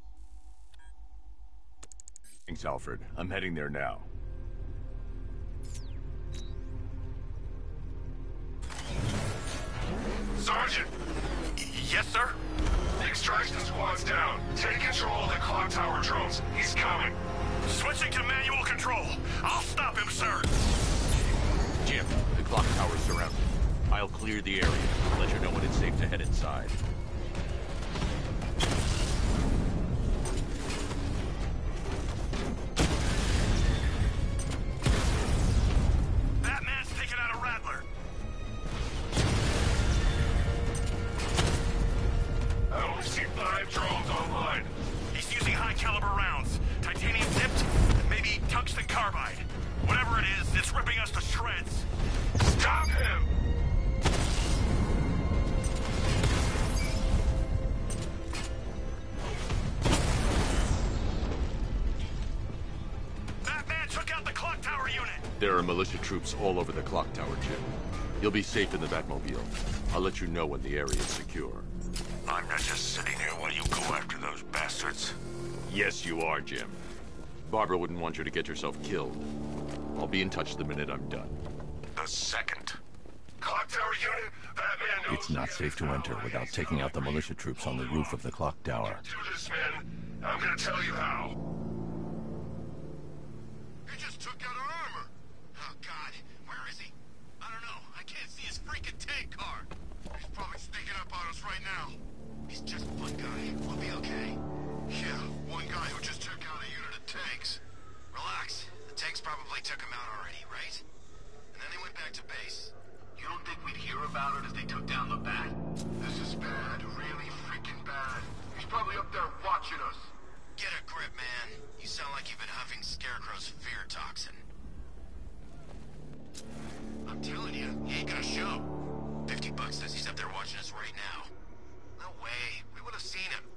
Thanks, Alfred. I'm heading there now.
Sergeant!
Yes, sir?
Extraction squad's down. Take control of the clock tower drones. He's coming.
Switching to manual control. I'll stop him, sir.
Jim, the clock tower's surrounded. I'll clear the area. Let you know when it's safe to head inside.
Carbide. Whatever it is, it's ripping us to shreds.
Stop him!
Batman took out the clock tower unit.
There are militia troops all over the clock tower, Jim. You'll be safe in the Batmobile. I'll let you know when the area is secure.
I'm not just sitting here while you go after those bastards.
Yes, you are, Jim. Barbara wouldn't want you to get yourself killed. I'll be in touch the minute I'm done.
The second.
Clock tower unit, Batman knows
It's not safe to enter without taking out the militia troops on the roof of the clock tower.
do this, man. I'm gonna tell you how.
He just took out our armor. Oh, God. Where is he? I don't know. I can't see his freaking tank car. He's probably sneaking up on us right now. He's just one guy. We'll be okay. Yeah, one guy who just the tanks probably took him out already, right? And then they went back to base. You don't think we'd hear about it if they took down the bat?
This is bad. Really freaking bad. He's probably up there watching us.
Get a grip, man. You sound like you've been huffing Scarecrow's fear toxin. I'm telling you, he ain't gonna show. 50 bucks says he's up there watching us right now. No way. We would have seen him.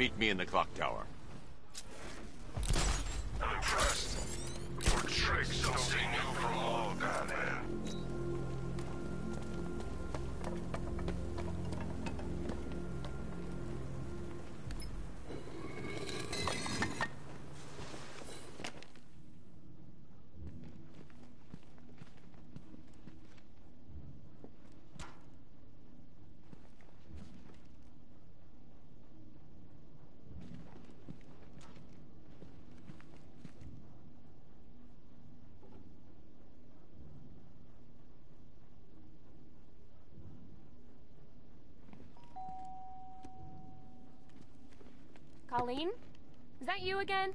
Meet me in the clock tower.
Colleen, Is that you again?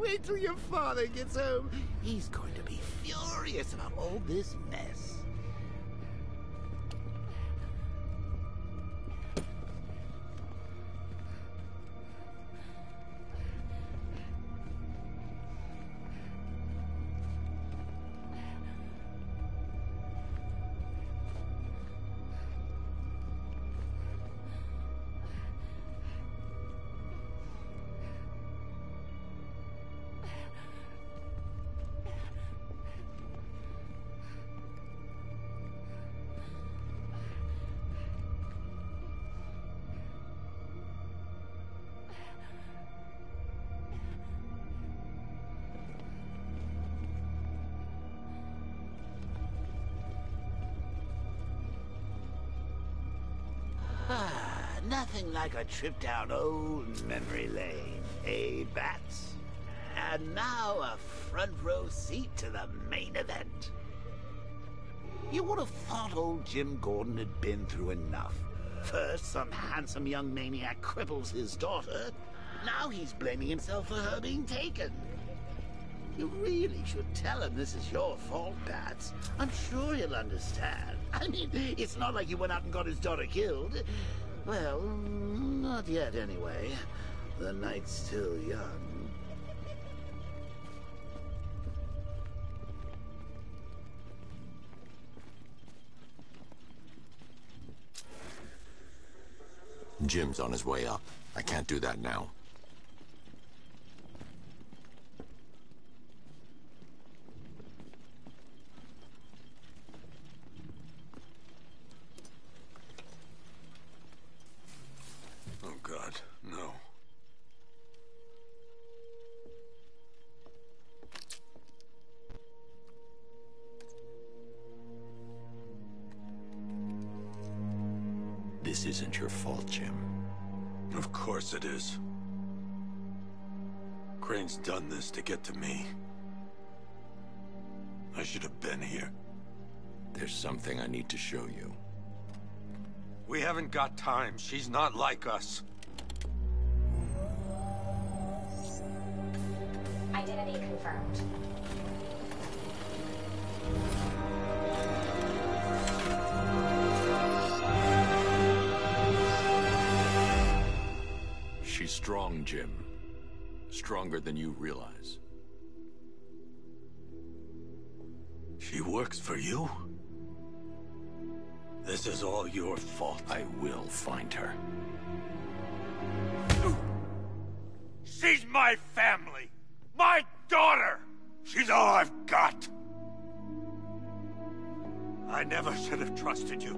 wait till your father gets home. He's going to be furious about all this
Nothing like a trip down old memory lane, eh, Bats? And now a front row seat to the main event. You would have thought old Jim Gordon had been through enough. First, some handsome young maniac cripples his daughter. Now he's blaming himself for her being taken. You really should tell him this is your fault, Bats. I'm sure he'll understand. I mean, it's not like you went out and got his daughter killed. Well, not yet anyway. The night's still young.
Jim's on his way up. I can't do that now.
She's not like us.
Identity confirmed.
She's strong, Jim. Stronger than you realize.
She works for you? This is all your fault.
I will find her.
She's my family! My daughter! She's all I've got! I never should have trusted you.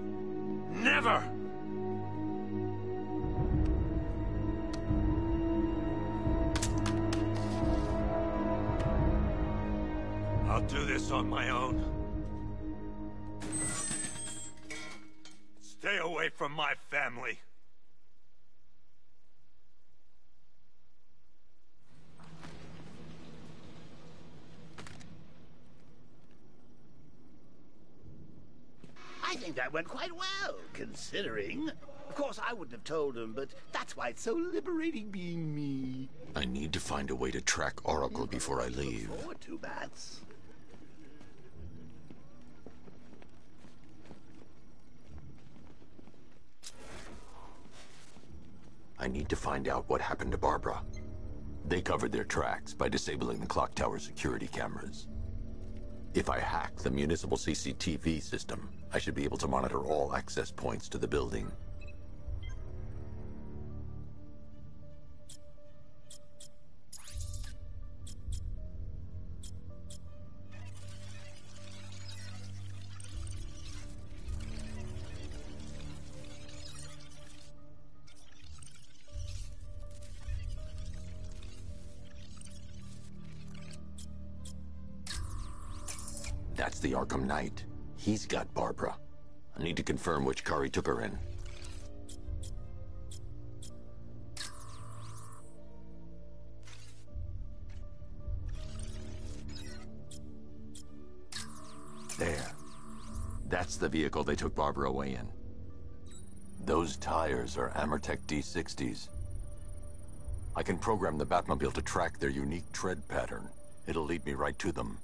Never! I'll do this on my own. Stay away from my family.
I think that went quite well, considering. Of course, I wouldn't have told him, but that's why it's so liberating being me.
I need to find a way to track Oracle before I leave.
Forward to bats.
I need to find out what happened to Barbara. They covered their tracks by disabling the clock tower security cameras. If I hack the municipal CCTV system, I should be able to monitor all access points to the building. Confirm which car he took her in. There. That's the vehicle they took Barbara away in. Those tires are Amertek D60s. I can program the Batmobile to track their unique tread pattern. It'll lead me right to them.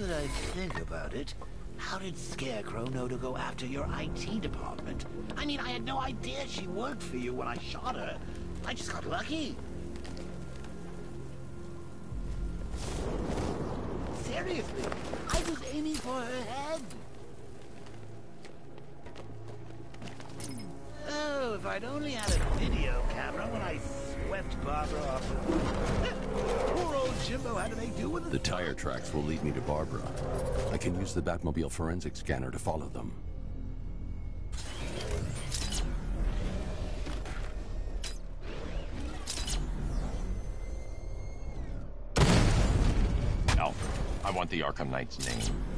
That I think about it, how did Scarecrow know to go after your IT department? I mean, I had no idea she worked for you when I shot her. I just got lucky. Seriously, I was aiming for her head. Hmm. Oh, if I'd only had a video camera when I swept Barbara off. Poor old Jimbo had to make do with
The tire tracks will lead me to Barbara. I can use the Batmobile forensic scanner to follow them.
Alfred,
I want the Arkham Knight's name.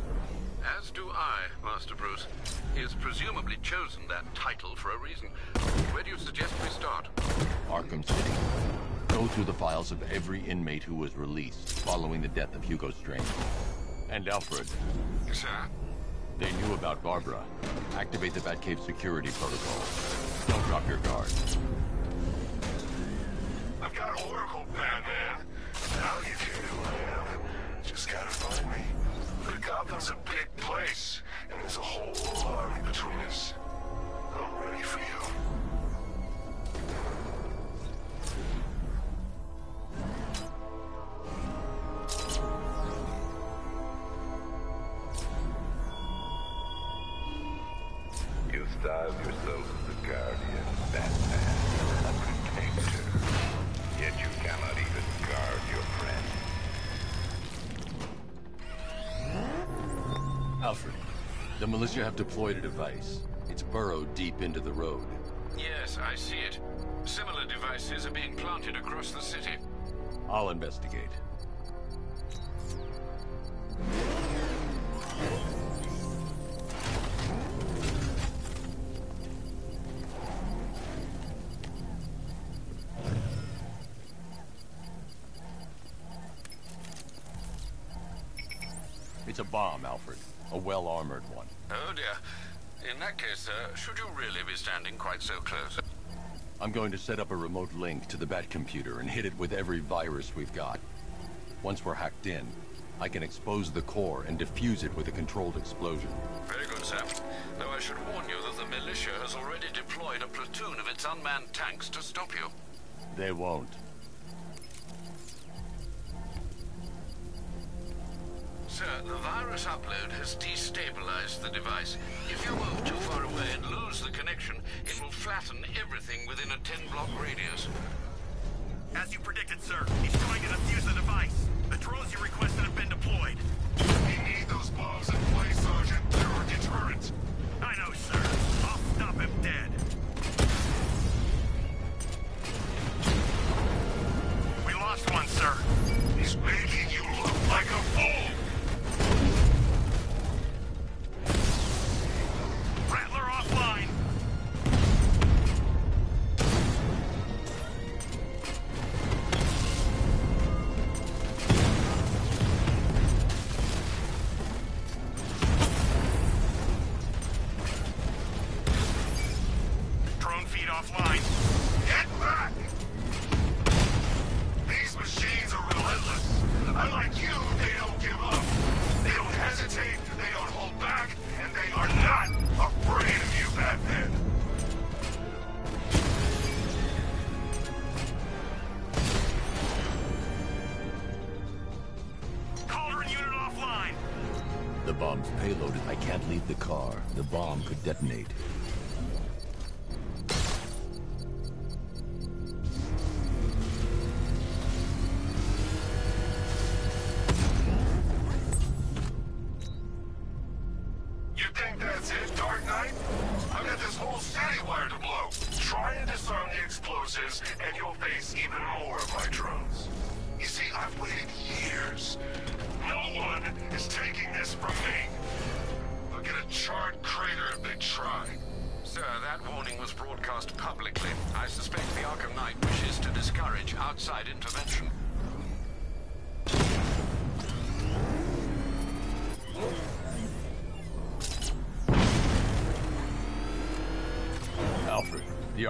Do I, Master Bruce. He has presumably chosen that title for a reason. Where do you suggest we start?
Arkham City. Go through the files of every inmate who was released following the death of Hugo Strange. And Alfred.
Yes, Sir?
They knew about Barbara. Activate the Batcave security protocol. Don't drop your guard.
I've got Oracle, Batman. Give you who I am. Just gotta find me. But Gotham's a big place, and there's a whole army between us.
Militia have deployed a device. It's burrowed deep into the road.
Yes, I see it. Similar devices are being planted across the city.
I'll investigate.
Sir, should you really be standing quite so close?
I'm going to set up a remote link to the Batcomputer and hit it with every virus we've got. Once we're hacked in, I can expose the core and defuse it with a controlled explosion.
Very good, sir. Though I should warn you that the militia has already deployed a platoon of its unmanned tanks to stop you.
They won't.
Sir, the virus upload has destabilized the device. If you move too far away and lose the connection, it will flatten everything within a 10-block radius.
As you predicted, sir, he's trying to defuse the device. The drones you requested have been deployed.
We need those bombs in place, Sergeant. They're our deterrent.
I know, sir. I'll stop him dead. We lost one, sir.
He's making you look like a fool.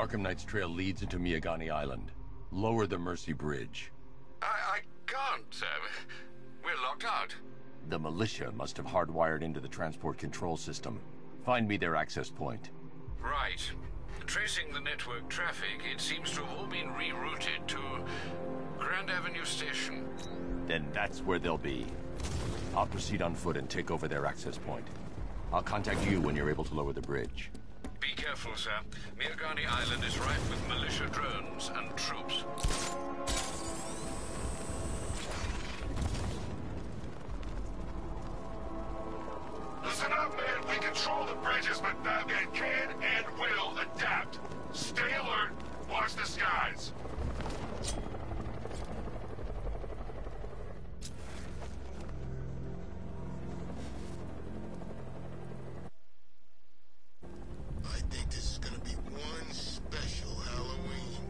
Arkham
Knight's trail leads into Miagani Island. Lower the Mercy Bridge.
I, I can't, sir. We're locked out.
The militia must have hardwired into the transport control system. Find me their access point.
Right. Tracing the network traffic, it seems to have all been rerouted to Grand Avenue Station.
Then that's where they'll be. I'll proceed on foot and take over their access point. I'll contact you when you're able to lower the bridge.
Be careful, sir. Miagani Island is rife with militia drones and troops.
Listen up, man. We control the bridges, but Batman can and will adapt. Stay alert. Watch the skies. I think this is gonna be one special Halloween.